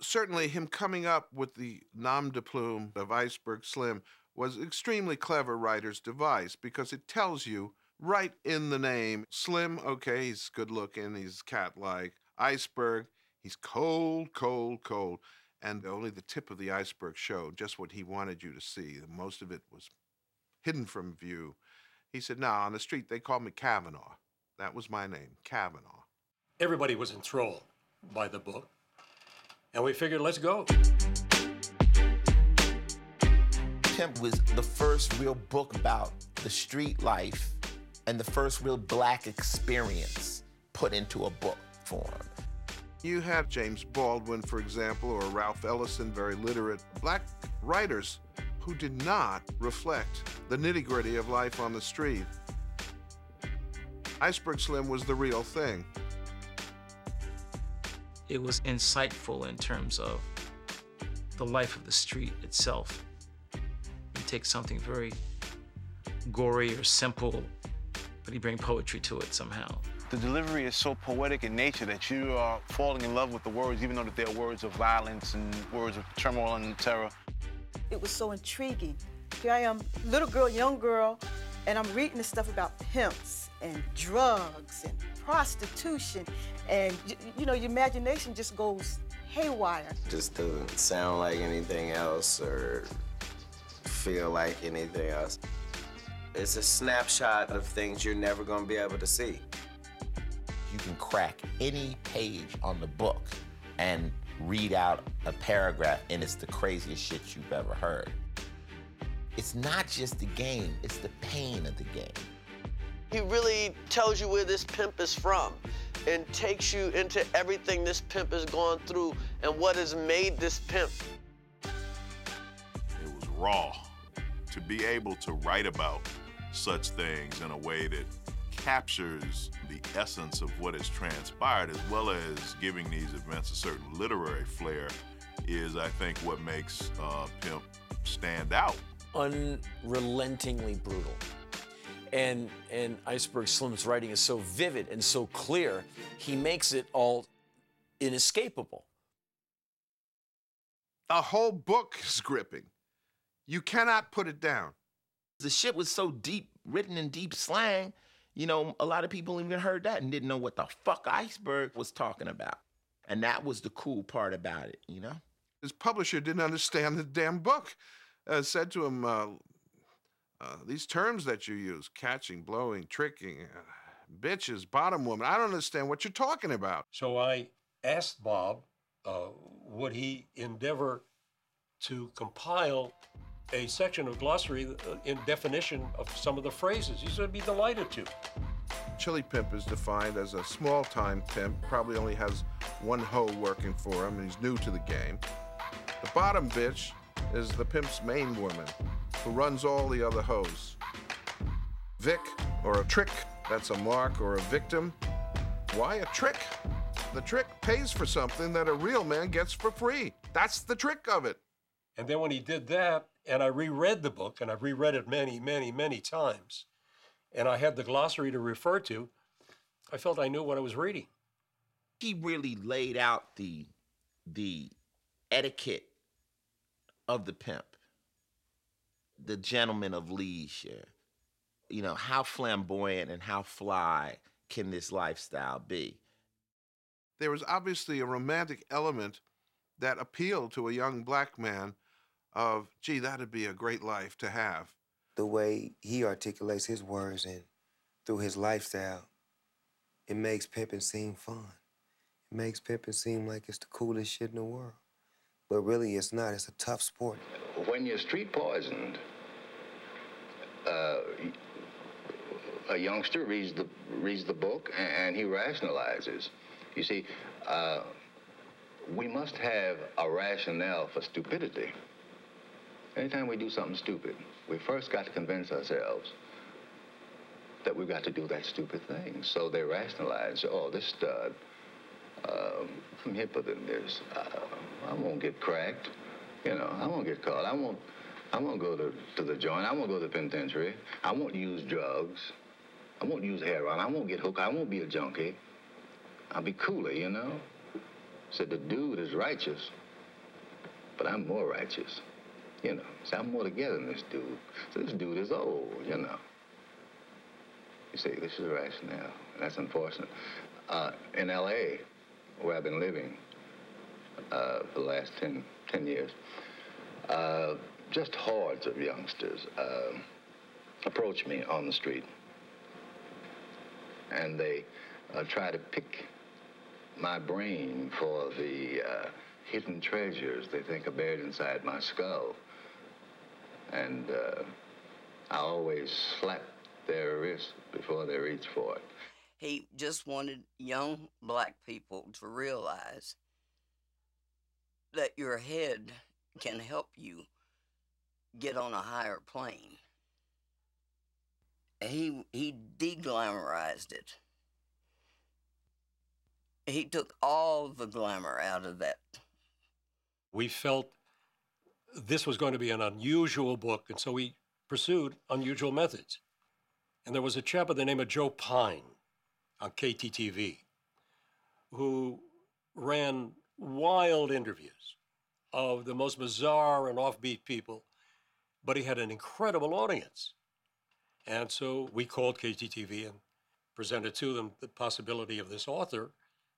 Certainly, him coming up with the nom de plume of Iceberg Slim was extremely clever writer's device because it tells you right in the name. Slim, okay, he's good looking, he's cat like. Iceberg, he's cold, cold, cold. And only the tip of the iceberg showed just what he wanted you to see. Most of it was hidden from view. He said, Now, on the street, they call me Kavanaugh. That was my name, Kavanaugh. Everybody was enthralled by the book, and we figured, let's go. Pimp was the first real book about the street life and the first real black experience put into a book form. You have James Baldwin, for example, or Ralph Ellison, very literate black writers who did not reflect the nitty gritty of life on the street. Iceberg Slim was the real thing. It was insightful in terms of the life of the street itself. You take something very gory or simple, but you bring poetry to it somehow. The delivery is so poetic in nature that you are falling in love with the words, even though that they're words of violence and words of turmoil and terror. It was so intriguing. Here I am, little girl, young girl, and I'm reading this stuff about pimps and drugs and prostitution, and you know, your imagination just goes haywire. Just doesn't sound like anything else or feel like anything else. It's a snapshot of things you're never going to be able to see. You can crack any page on the book and read out a paragraph, and it's the craziest shit you've ever heard. It's not just the game, it's the pain of the game. He really tells you where this pimp is from and takes you into everything this pimp has gone through and what has made this pimp. It was raw. To be able to write about such things in a way that captures the essence of what has transpired as well as giving these events a certain literary flair is, I think, what makes uh, Pimp stand out. Unrelentingly brutal. And, and Iceberg Slim's writing is so vivid and so clear, he makes it all inescapable. A whole book is gripping. You cannot put it down. The shit was so deep, written in deep slang, you know, a lot of people even heard that and didn't know what the fuck Iceberg was talking about. And that was the cool part about it, you know? His publisher didn't understand the damn book. Uh, said to him, uh, uh, these terms that you use catching, blowing, tricking, uh, bitches, bottom woman I don't understand what you're talking about. So I asked Bob, uh, would he endeavor to compile a section of glossary uh, in definition of some of the phrases? Said, I'd be delighted to. Chili pimp is defined as a small time pimp, probably only has one hoe working for him, and he's new to the game. The bottom bitch is the pimp's main woman, who runs all the other hoes. Vic, or a trick, that's a mark or a victim. Why a trick? The trick pays for something that a real man gets for free. That's the trick of it. And then when he did that, and I reread the book, and I've reread it many, many, many times, and I had the glossary to refer to, I felt I knew what I was reading. He really laid out the the etiquette of the pimp, the gentleman of leisure. You know, how flamboyant and how fly can this lifestyle be? There was obviously a romantic element that appealed to a young black man of, gee, that'd be a great life to have. The way he articulates his words and through his lifestyle, it makes pimping seem fun. It makes pimping seem like it's the coolest shit in the world. But really, it's not. It's a tough sport. When you're street poisoned, uh, a youngster reads the reads the book and, he rationalizes. You see, uh, we must have a rationale for stupidity. Anytime we do something stupid, we first got to convince ourselves that we've got to do that stupid thing. So they rationalize, oh, this stud, um, I'm hipper than this. Uh, I won't get cracked. You know, I won't get caught. I won't, I won't go to, to the joint. I won't go to the penitentiary. I won't use drugs. I won't use heroin. I won't get hooked. I won't be a junkie. I'll be cooler, you know? Said the dude is righteous, but I'm more righteous. You know, so I'm more together than this dude. So this dude is old, you know. You see, this is a rationale, and that's unfortunate. Uh, in L.A., where I've been living uh, for the last 10, 10 years, uh, just hordes of youngsters uh, approach me on the street. And they uh, try to pick my brain for the uh, hidden treasures they think are buried inside my skull. And uh, I always slap their wrist before they reach for it. He just wanted young black people to realize that your head can help you get on a higher plane. He he deglamorized it. He took all the glamour out of that. We felt this was going to be an unusual book, and so we pursued unusual methods. And there was a chap by the name of Joe Pyne on KTTV who ran wild interviews of the most bizarre and offbeat people, but he had an incredible audience. And so we called KTTV and presented to them the possibility of this author.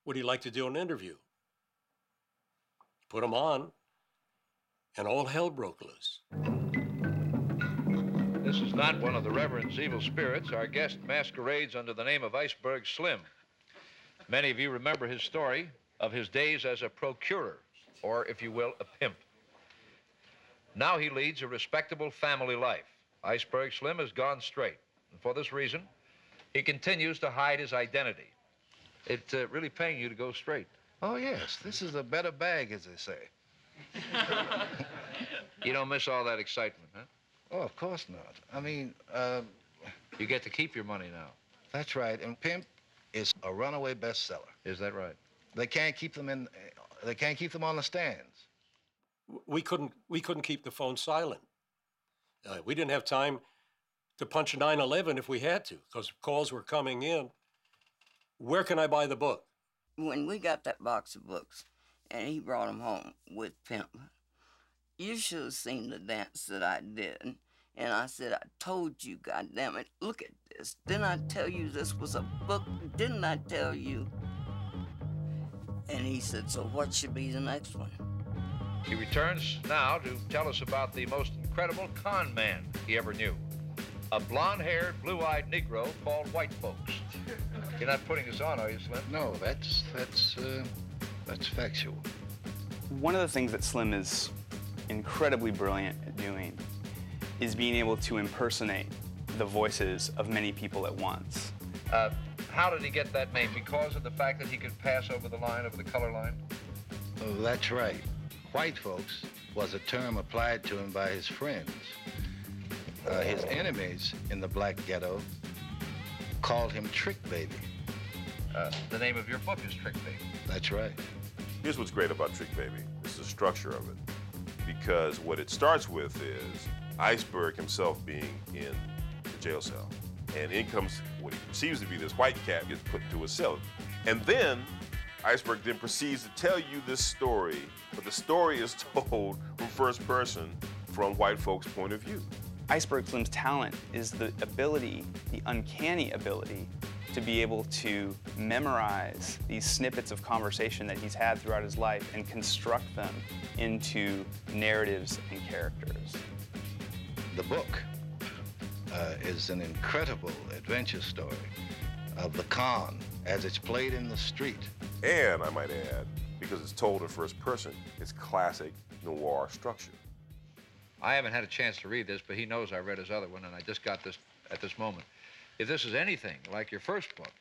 Would he like to do an interview? Put him on, and all hell broke loose. This is not one of the Reverend's evil spirits. Our guest masquerades under the name of Iceberg Slim. Many of you remember his story of his days as a procurer, or if you will, a pimp. Now he leads a respectable family life. Iceberg Slim has gone straight. And for this reason, he continues to hide his identity. It's uh, really paying you to go straight. Oh, yes, this is a better bag, as they say. You don't miss all that excitement, huh? Oh, of course not. I mean, uh, You get to keep your money now. that's right. And Pimp is a runaway bestseller. Is that right? They can't keep them in. They can't keep them on the stands. We couldn't, we couldn't keep the phone silent. Uh, we didn't have time to punch 911 if we had to, because calls were coming in. Where can I buy the book? When we got that box of books and he brought him home with Pimp, you should have seen the dance that I did. And I said, I told you, God damn it, look at this. Didn't I tell you this was a book? Didn't I tell you? And he said, So what should be the next one? He returns now to tell us about the most incredible con man he ever knew. A blonde-haired, blue-eyed Negro called White Folks. You're not putting us on, are you, Slim? No, that's that's uh, that's factual. One of the things that Slim is incredibly brilliant at doing is being able to impersonate the voices of many people at once. Uh, how did he get that name? Because of the fact that he could pass over the line, over the color line? Oh, that's right. White folks was a term applied to him by his friends. Uh, his enemies in the black ghetto called him Trick Baby. Uh, the name of your book is Trick Baby. That's right. Here's what's great about Trick Baby. It's the structure of it. Because what it starts with is Iceberg himself being in the jail cell. And in comes what he perceives to be this white cat gets put to a cell. And then Iceberg then proceeds to tell you this story, but the story is told from first person from white folks' point of view. Iceberg Slim's talent is the ability, the uncanny ability, to be able to memorize these snippets of conversation that he's had throughout his life and construct them into narratives and characters. The book uh, is an incredible adventure story of the con as it's played in the street. And I might add, because it's told in first person, it's classic noir structure. I haven't had a chance to read this, but he knows I read his other one, and I just got this at this moment. If this is anything like your first book,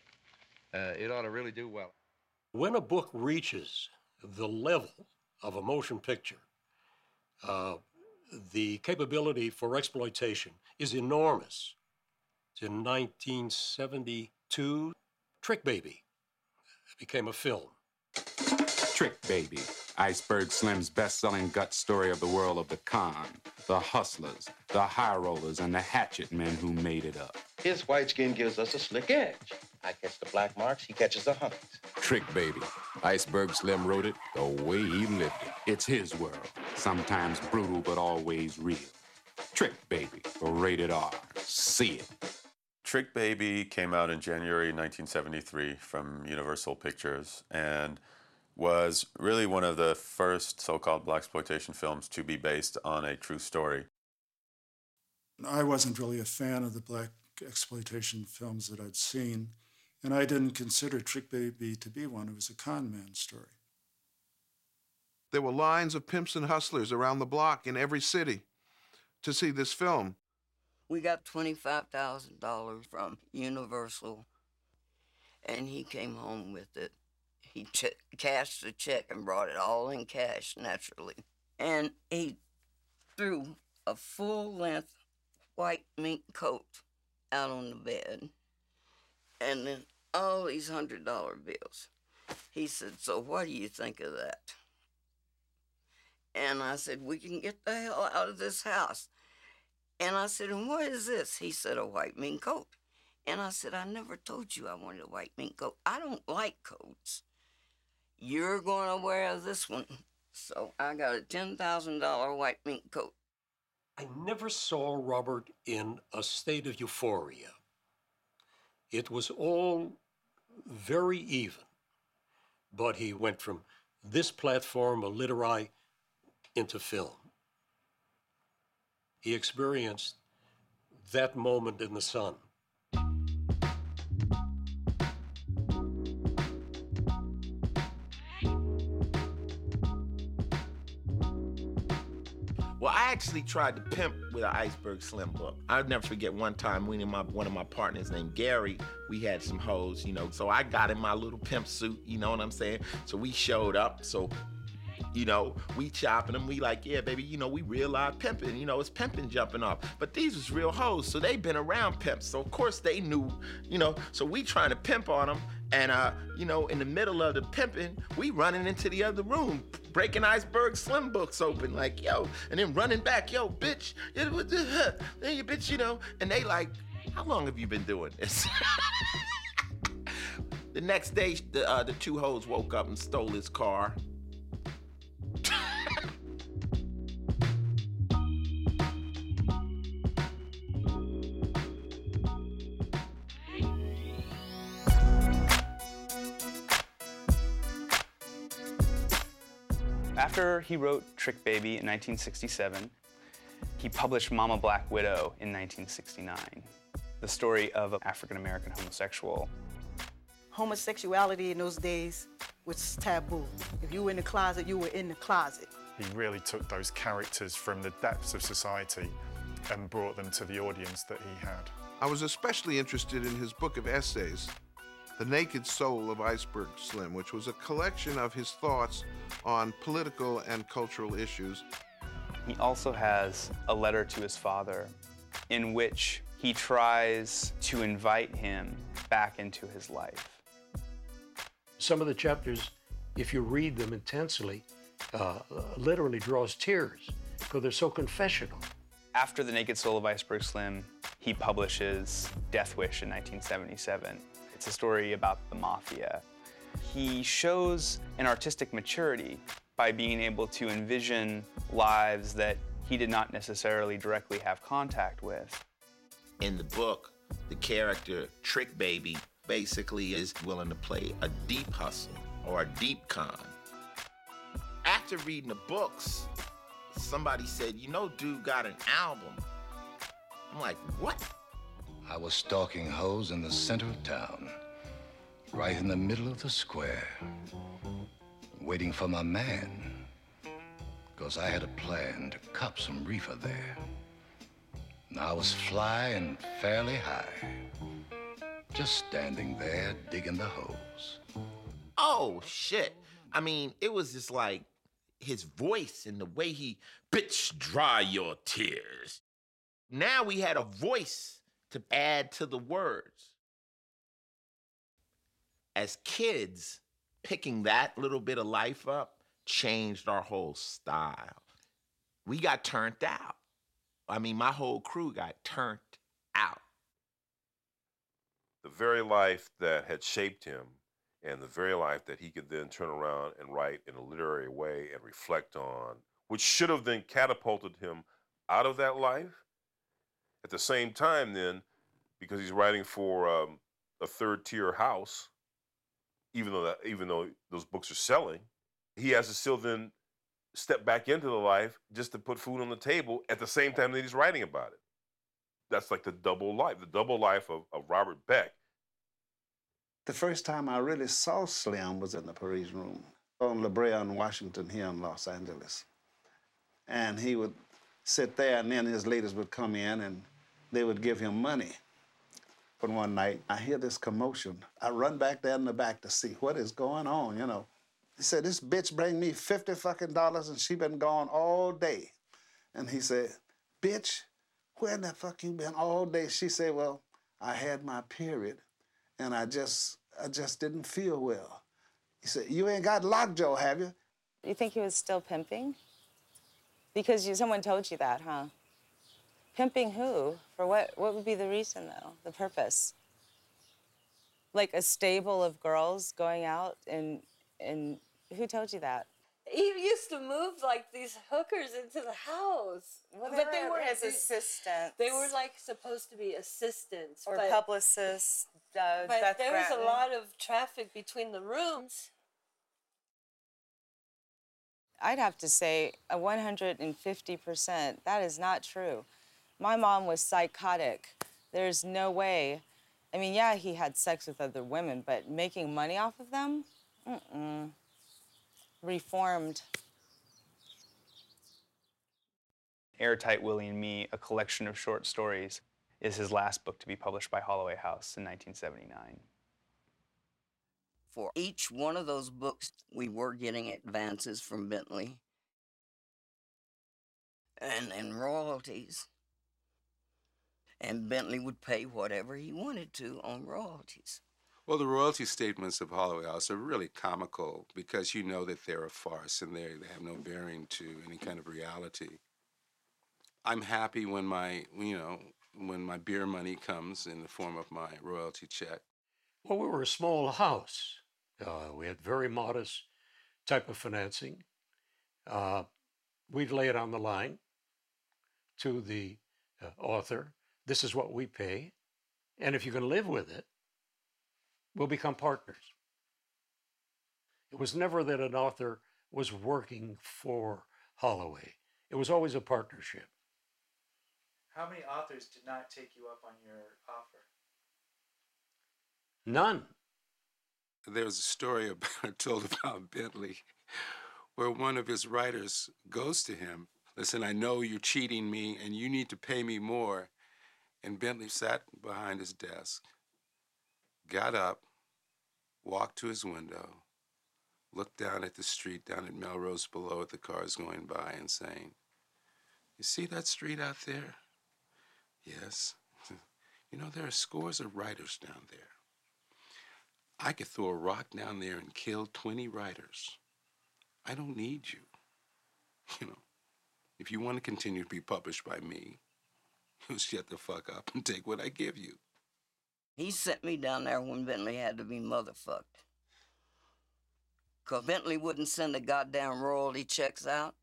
uh, it ought to really do well. When a book reaches the level of a motion picture, uh, the capability for exploitation is enormous. In 1972, Trick Baby became a film. Trick Baby, Iceberg Slim's best-selling gut story of the world of the con, the hustlers, the high rollers, and the hatchet men who made it up. His white skin gives us a slick edge. I catch the black marks, he catches the hunks. Trick Baby, Iceberg Slim wrote it the way he lived it. It's his world, sometimes brutal but always real. Trick Baby, rated R. See it. Trick Baby came out in January 1973 from Universal Pictures and was really one of the first so-called blaxploitation films to be based on a true story. I wasn't really a fan of the black exploitation films that I'd seen, and I didn't consider Trick Baby to be one. It was a con man story. There were lines of pimps and hustlers around the block in every city to see this film. We got $25,000 from Universal, and he came home with it. He che- cashed the check and brought it all in cash, naturally. And he threw a full length white mink coat out on the bed, and then all these hundred dollar bills. He said, So what do you think of that? And I said, We can get the hell out of this house. And I said, And what is this? He said, A white mink coat. And I said, I never told you I wanted a white mink coat. I don't like coats. You're going to wear this one. So I got a $10,000 white mink coat. I never saw Robert in a state of euphoria. It was all very even. But he went from this platform of literati into film. He experienced that moment in the sun. Actually tried to pimp with an Iceberg Slim book. I'll never forget one time, we and my one of my partners named Gary, we had some hoes, you know. So I got in my little pimp suit, you know what I'm saying? So we showed up. So you know, we chopping them. We like, yeah, baby, you know, we real live pimping. You know, it's pimping jumping off. But these was real hoes, so they been around pimps. So of course they knew, you know. So we trying to pimp on them, and uh, you know, in the middle of the pimping, we running into the other room, breaking Iceberg Slim books open, like yo, and then running back, yo, bitch, yeah, what the- hey, you bitch, you know. And they like, how long have you been doing this? the next day, the uh, the two hoes woke up and stole his car. After he wrote Trick Baby in 1967, he published Mama Black Widow in 1969, the story of an African American homosexual. Homosexuality in those days was taboo. If you were in the closet, you were in the closet. He really took those characters from the depths of society and brought them to the audience that he had. I was especially interested in his book of essays, The Naked Soul of Iceberg Slim, which was a collection of his thoughts on political and cultural issues. He also has a letter to his father in which he tries to invite him back into his life. Some of the chapters, if you read them intensely, uh, literally draws tears because they're so confessional. After The Naked Soul of Iceberg Slim, he publishes Death Wish in 1977. It's a story about the mafia. He shows an artistic maturity by being able to envision lives that he did not necessarily directly have contact with. in the book, the character Trick Baby basically is willing to play a deep hustle or a deep con. After reading the books, somebody said, you know, dude got an album. I'm like, what? I was stalking hoes in the center of town, right in the middle of the square, waiting for my man, because I had a plan to cop some reefer there. And I was flying fairly high, just standing there digging the holes. Oh, shit. I mean, it was just like his voice and the way he, bitch, dry your tears. Now we had a voice to add to the words. As kids, picking that little bit of life up changed our whole style. We got turned out. I mean, my whole crew got turned out. the very life that had shaped him and the very life that he could then turn around and write in a literary way and reflect on, which should have then catapulted him out of that life. At the same time, then, because he's writing for um, a third tier house, even though that, even though those books are selling, he has to still then step back into the life just to put food on the table at the same time that he's writing about it. That's like the double life, the double life of, of Robert Beck. The first time I really saw Slim was in the Parisian room on La Brea in Washington here in Los Angeles. And he would sit there, and then his ladies would come in, and they would give him money. But one night, I hear this commotion. I run back there in the back to see what is going on, you know. He said, this bitch bring me 50 fucking dollars and she been gone all day. And he said, bitch, where the fuck you been all day? She said, well, I had my period and I just, I just didn't feel well. He said, you ain't got lockjaw, have you? You think he was still pimping? Because you, someone told you that, huh? Pimping who? For what? What would be the reason, though? The purpose? Like a stable of girls going out and and who told you that? He used to move like these hookers into the house. But they were his assistants. They were like supposed to be assistants Or but, publicists. Uh, But there was a lot of traffic between the rooms. I'd have to say a 150%. That is not true. My mom was psychotic. There's no way. I mean, yeah, he had sex with other women, but making money off of them? Mm-mm. Reformed. Airtight Willie and Me, a collection of short stories, is his last book to be published by Holloway House in 1979. For each one of those books, we were getting advances from Bentley and, and royalties. And Bentley would pay whatever he wanted to on royalties. Well, the royalty statements of Holloway House are really comical because you know that they're a farce and they they have no bearing to any kind of reality. I'm happy when my you know when my beer money comes in the form of my royalty check. Well, we were a small house. Uh, we had very modest type of financing. Uh, we'd lay it on the line to the uh, author. This is what we pay. And if you can live with it, we'll become partners. It was never that an author was working for Holloway. It was always a partnership. How many authors did not take you up on your offer? None. There's a story about, told about Bentley where one of his writers goes to him, Listen, I know you're cheating me and you need to pay me more. And Bentley sat behind his desk, got up, walked to his window, looked down at the street down at Melrose below at the cars going by and saying, You see that street out there? Yes. You know, there are scores of writers down there. I could throw a rock down there and kill 20 writers. I don't need you. You know, if you want to continue to be published by me, you shut the fuck up and take what I give you. He sent me down there when Bentley had to be motherfucked. Because Bentley wouldn't send the goddamn royalty checks out.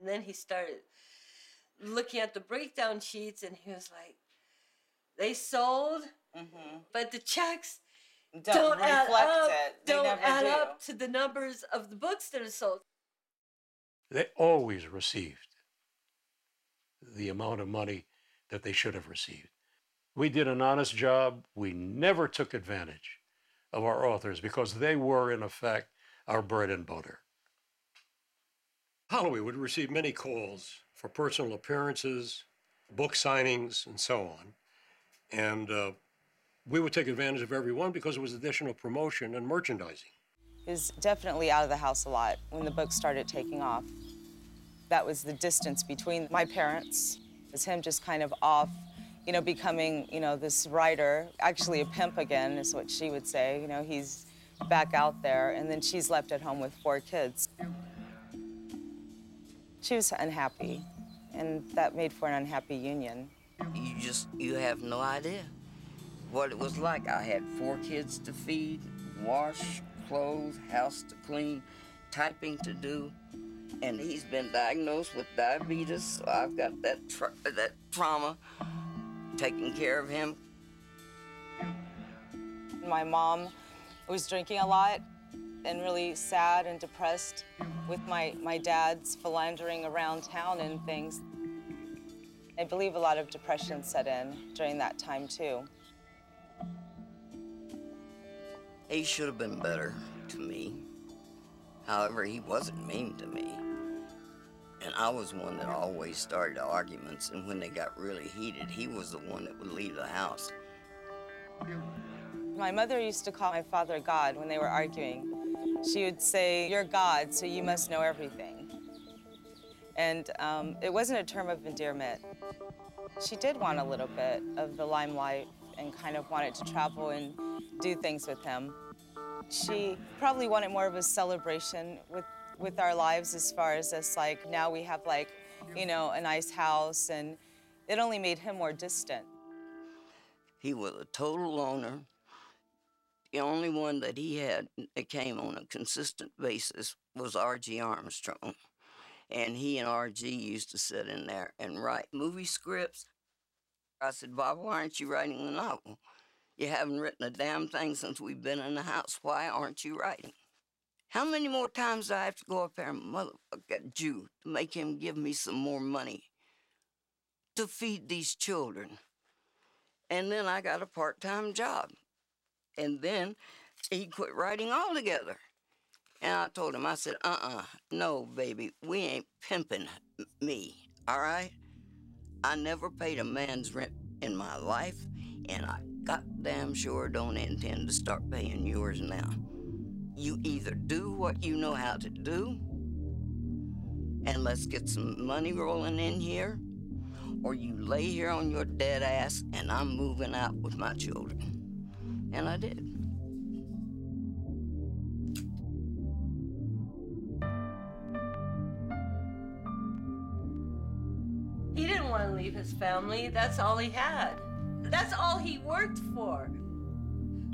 And then he started looking at the breakdown sheets and he was like, they sold, mm-hmm. but the checks Don't add reflect up, it. They don't never add do. up to the numbers of the books that are sold. They always received the amount of money that they should have received. We did an honest job. We never took advantage of our authors because they were, in effect, our bread and butter. Holloway would receive many calls for personal appearances, book signings, and so on. And uh, we would take advantage of every one because it was additional promotion and merchandising. He was definitely out of the house a lot when the book started taking off. That was the distance between my parents. It was him just kind of off, you know, becoming, you know, this writer, actually a pimp again, is what she would say. You know, he's back out there, and then she's left at home with four kids. She was unhappy, and that made for an unhappy union. You just, you have no idea what it was like. I had four kids to feed, wash, clothes, house to clean, typing to do. And he's been diagnosed with diabetes, so I've got that, tra- that trauma taking care of him. My mom was drinking a lot and really sad and depressed with my, my dad's philandering around town and things. I believe a lot of depression set in during that time, too. He should have been better to me. However, he wasn't mean to me. And I was one that always started arguments, and when they got really heated, he was the one that would leave the house. My mother used to call my father God when they were arguing. She would say, You're God, so you must know everything. And um, it wasn't a term of endearment. She did want a little bit of the limelight and kind of wanted to travel and do things with him. She probably wanted more of a celebration with, with our lives as far as this, like, now we have, like, you know, a nice house, and it only made him more distant. He was a total loner. The only one that he had that came on a consistent basis was R.G. Armstrong. And he and R.G. used to sit in there and write movie scripts. I said, Bob, why aren't you writing a novel? You haven't written a damn thing since we've been in the house. Why aren't you writing? How many more times do I have to go up there and motherfuck that Jew to make him give me some more money to feed these children? And then I got a part time job. And then he quit writing altogether. And I told him, I said, uh uh no, baby, we ain't pimping me, all right? I never paid a man's rent in my life, and I goddamn sure don't intend to start paying yours now. You either do what you know how to do, and let's get some money rolling in here, or you lay here on your dead ass and I'm moving out with my children. And I did. His family. That's all he had. That's all he worked for.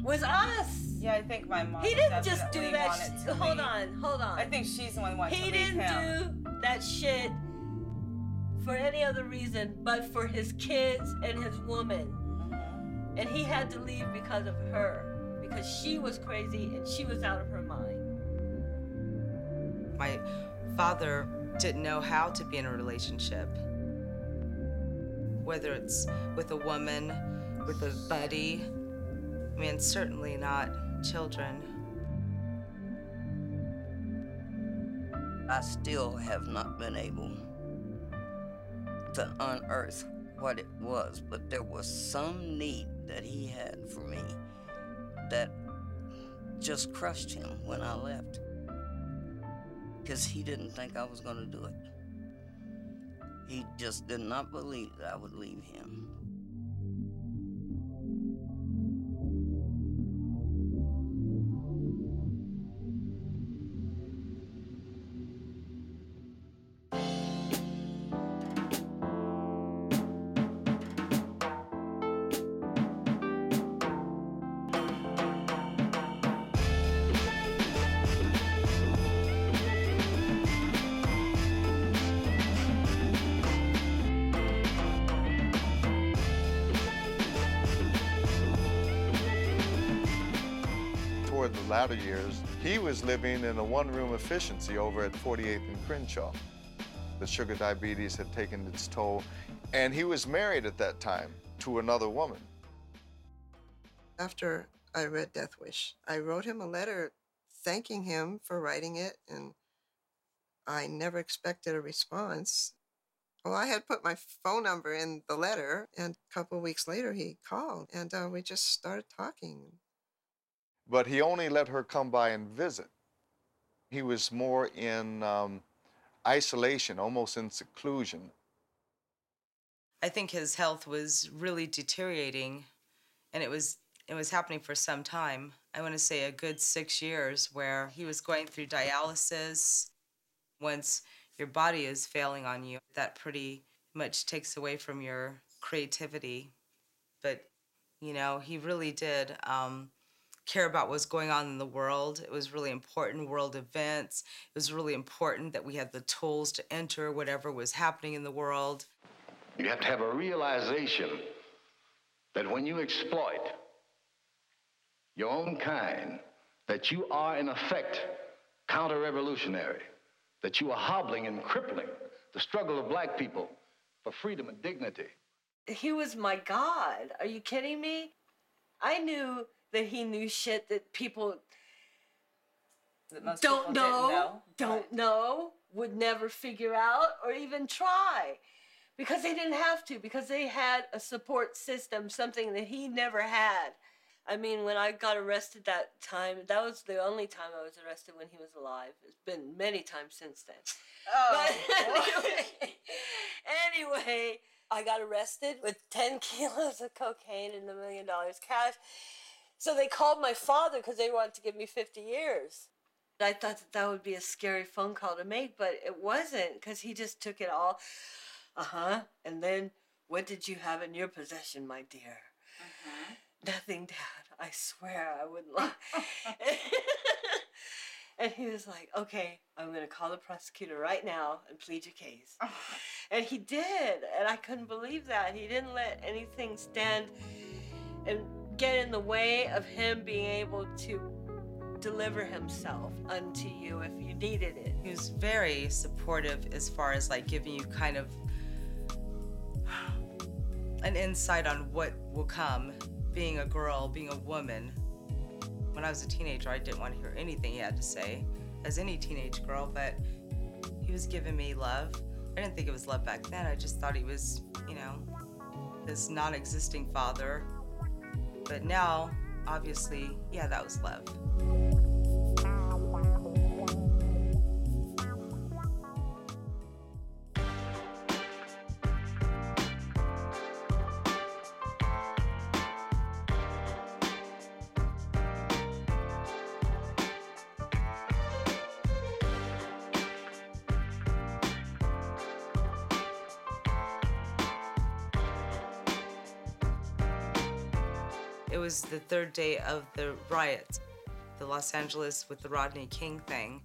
Was us. Yeah, I think my mom. He didn't just do that. sh- hold leave. on, hold on. I think she's the one who wanted He to leave didn't him. do that shit for any other reason but for his kids and his woman. Mm-hmm. And he had to leave because of her, because she was crazy and she was out of her mind. My father didn't know how to be in a relationship. Whether it's with a woman, with a buddy, I mean, certainly not children. I still have not been able to unearth what it was, but there was some need that he had for me that just crushed him when I left. Because he didn't think I was going to do it. He just did not believe that I would leave him. Was living in a one-room efficiency over at 48th and Crenshaw. The sugar diabetes had taken its toll, and he was married at that time to another woman. After I read Death Wish, I wrote him a letter thanking him for writing it, and I never expected a response. Well, I had put my phone number in the letter, and a couple of weeks later he called, and uh, we just started talking. But he only let her come by and visit. He was more in um, isolation, almost in seclusion. I think his health was really deteriorating, and it was it was happening for some time. I want to say a good six years, where he was going through dialysis. Once your body is failing on you, that pretty much takes away from your creativity. But you know, he really did um, care about what's going on in the world. It was really important, world events. It was really important that we had the tools to enter whatever was happening in the world. You have to have a realization that when you exploit your own kind, that you are in effect counter-revolutionary, that you are hobbling and crippling the struggle of black people for freedom and dignity. He was my God. Are you kidding me? I knew that he knew shit that people That most don't people know, know. don't know. would never figure out or even try because they didn't have to, because they had a support system, something that he never had. I mean, when I got arrested that time, that was the only time I was arrested when he was alive. It's been many times since then. Oh, But anyway, anyway, I got arrested with 10 kilos of cocaine and a million dollars cash. So they called my father because they wanted to give me 50 years. I thought that that would be a scary phone call to make, but it wasn't because he just took it all. Uh huh. And then, what did you have in your possession, my dear? Uh-huh. Nothing, Dad. I swear I wouldn't lie. and he was like, okay, I'm going to call the prosecutor right now and plead your case. and he did. And I couldn't believe that. He didn't let anything stand and get in the way of him being able to deliver himself unto you if you needed it. He was very supportive as far as like giving you kind of an insight on what will come being a girl, being a woman. When I was a teenager, I didn't want to hear anything he had to say, as any teenage girl, but he was giving me love. I didn't think it was love back then. I just thought he was, you know, this non existing father. But now, obviously, yeah, that was love. Third day of the riot, the Los Angeles with the Rodney King thing.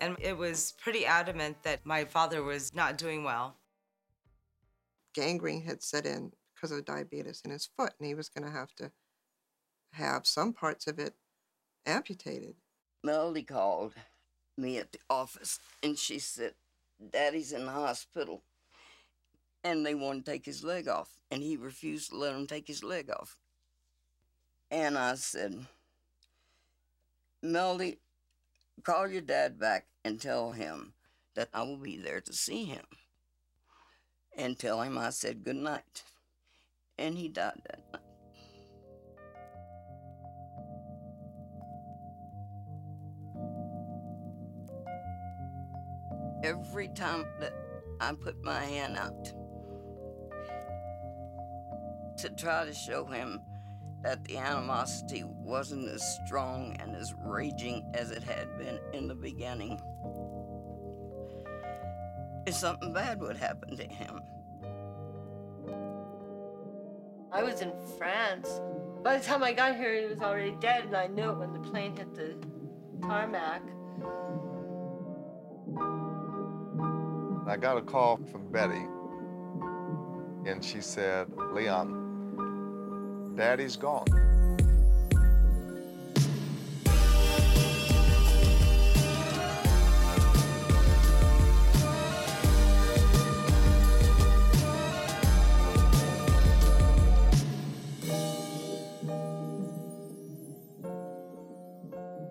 And it was pretty adamant that my father was not doing well. Gangrene had set in because of diabetes in his foot, and he was going to have to have some parts of it amputated. Melody called me at the office and she said, Daddy's in the hospital. And they want to take his leg off. And he refused to let them take his leg off. And I said, Melody, call your dad back and tell him that I will be there to see him. And tell him I said good night. And he died that night. Every time that I put my hand out to try to show him that the animosity wasn't as strong and as raging as it had been in the beginning. If something bad would happen to him. I was in France. By the time I got here, he was already dead, and I knew it when the plane hit the tarmac. I got a call from Betty, and she said, Leon, Daddy's gone.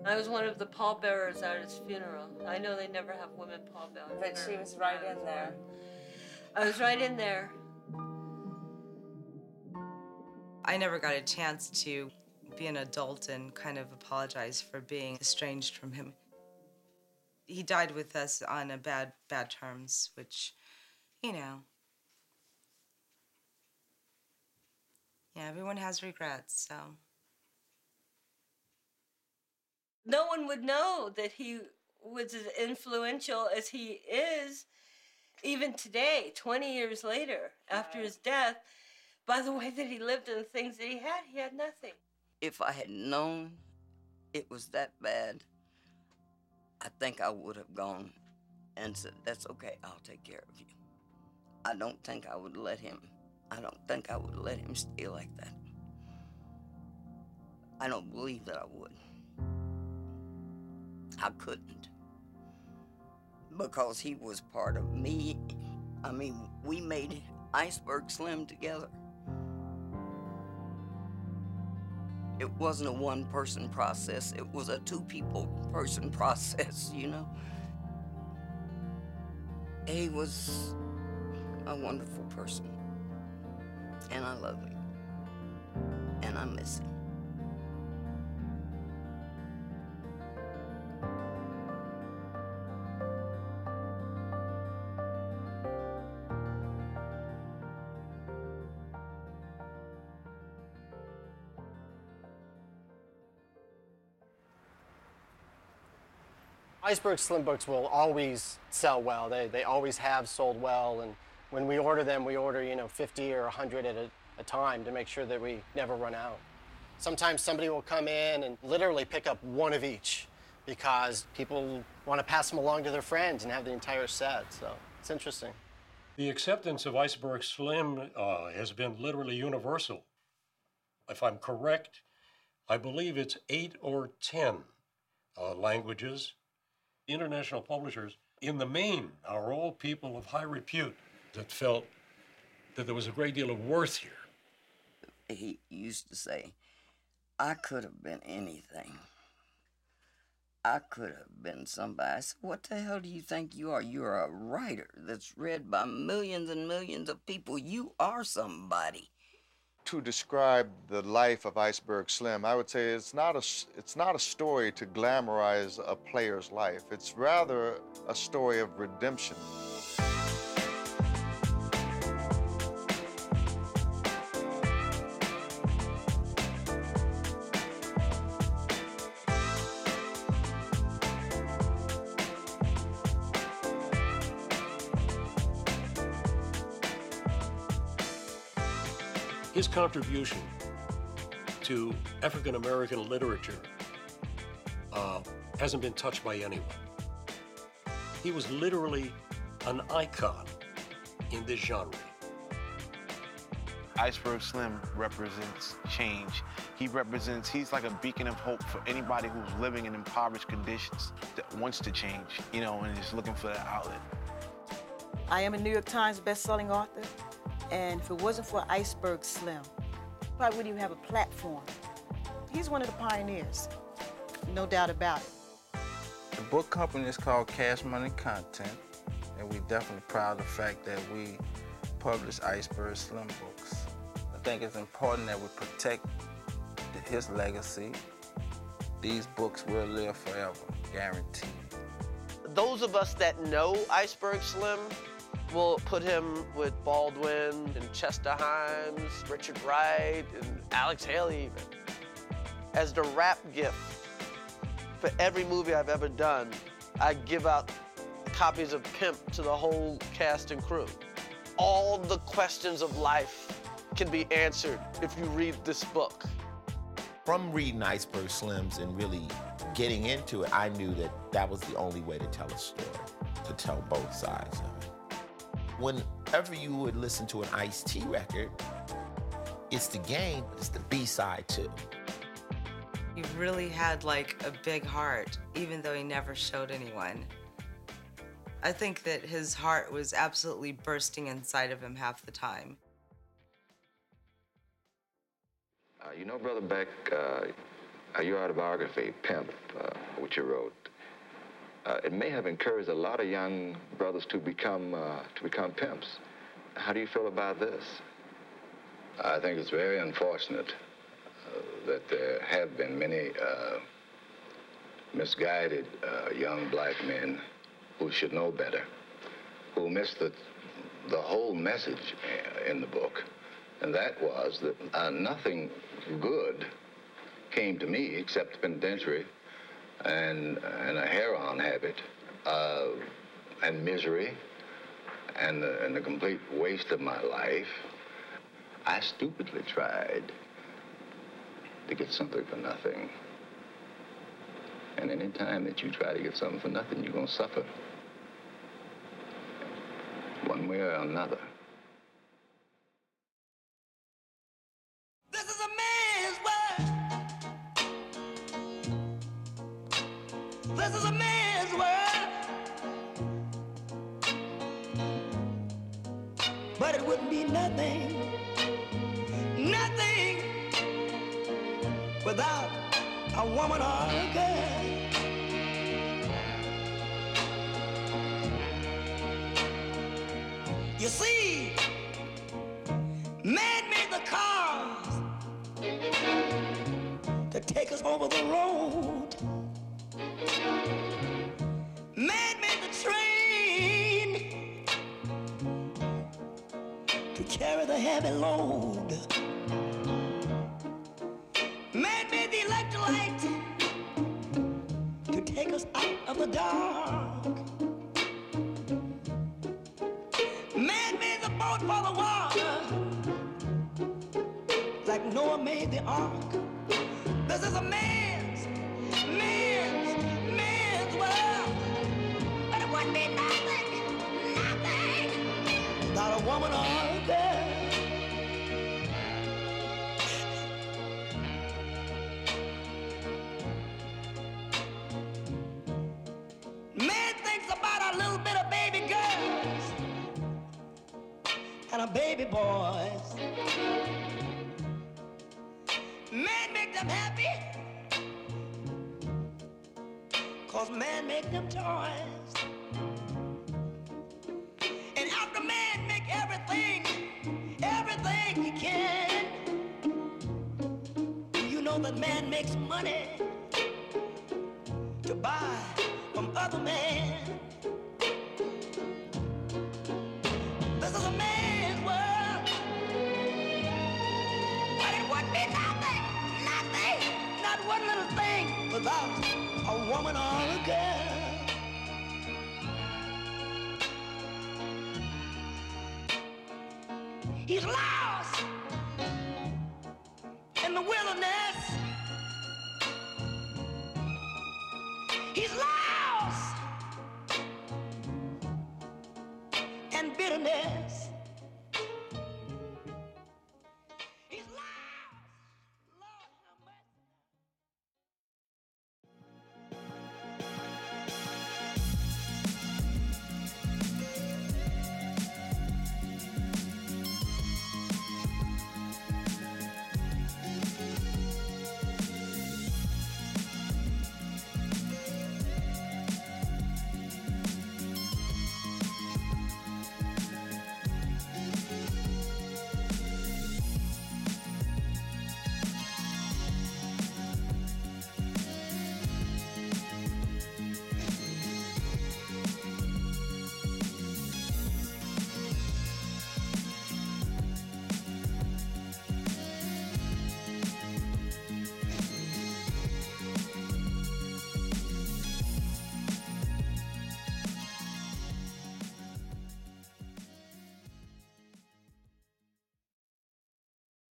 I was one of the pallbearers at his funeral. I know they never have women pallbearers. But she was right in there. I was right in there. I never got a chance to be an adult and kind of apologize for being estranged from him. He died with us on a bad, bad terms, which, you know. Yeah, everyone has regrets, so. No one would know that he was as influential as he is, even today, 20 years later, after his death, by the way that he lived and the things that he had. He had nothing. If I had known it was that bad, I think I would have gone and said, That's okay, I'll take care of you. I don't think I would let him, I don't think I would let him stay like that. I don't believe that I would. I couldn't. Because he was part of me. I mean, we made Iceberg Slim together. It wasn't a one person process, it was a two people person process, you know? He was a wonderful person. And I love him. And I miss him. Iceberg Slim books will always sell well. They, they always have sold well. And when we order them, we order, you know, 50 or 100 at a, a time to make sure that we never run out. Sometimes somebody will come in and literally pick up one of each because people want to pass them along to their friends and have the entire set. So it's interesting. The acceptance of Iceberg Slim uh, has been literally universal. If I'm correct, I believe it's eight or ten uh, languages. International publishers, in the main, are all people of high repute that felt that there was a great deal of worth here. He used to say, I could have been anything. I could have been somebody. I said, What the hell do you think you are? You're a writer that's read by millions and millions of people. You are somebody. To describe the life of Iceberg Slim, I would say it's not a it's not a story to glamorize a player's life. It's rather a story of redemption. Contribution to African American literature uh, hasn't been touched by anyone. He was literally an icon in this genre. Iceberg Slim represents change. He represents, he's like a beacon of hope for anybody who's living in impoverished conditions that wants to change, you know, and is looking for that outlet. I am a New York Times best-selling author, and if it wasn't for Iceberg Slim, probably wouldn't even have a platform. He's one of the pioneers, no doubt about it. The book company is called Cash Money Content, and we're definitely proud of the fact that we publish Iceberg Slim books. I think it's important that we protect the- his legacy. These books will live forever, guaranteed. Those of us that know Iceberg Slim will put him with Baldwin and Chester Himes, Richard Wright, and Alex Haley even. As the rap gift for every movie I've ever done, I give out copies of Pimp to the whole cast and crew. All the questions of life can be answered if you read this book. From reading Iceberg Slims and really getting into it, I knew that that was the only way to tell a story, to tell both sides. Whenever you would listen to an Ice T record, it's the game, it's the B side too. He really had like a big heart, even though he never showed anyone. I think that his heart was absolutely bursting inside of him half the time. Uh, you know, Brother Beck, uh, your autobiography, Pimp, uh, which you wrote, uh, it may have encouraged a lot of young brothers to become uh, to become pimps. How do you feel about this? I think it's very unfortunate uh, that there have been many uh, misguided uh, young black men who should know better, who missed the, the whole message uh, in the book. And that was that nothing good came to me except the penitentiary and, and a heroin habit uh, and misery and the, and the complete waste of my life. I stupidly tried to get something for nothing. And any time that you try to get something for nothing, you're going to suffer. One way or another. This is a man's world. But it wouldn't be nothing, nothing without a woman or a girl. You see, man made the cars to take us over the road. Carry the heavy load. Man made the electric light to take us out of the dark. Made the boat for the water, like Noah made the ark. Makes money to buy from other men? This is a man's world. But it would be nothing, nothing, not one little thing without a woman or a girl. He's lost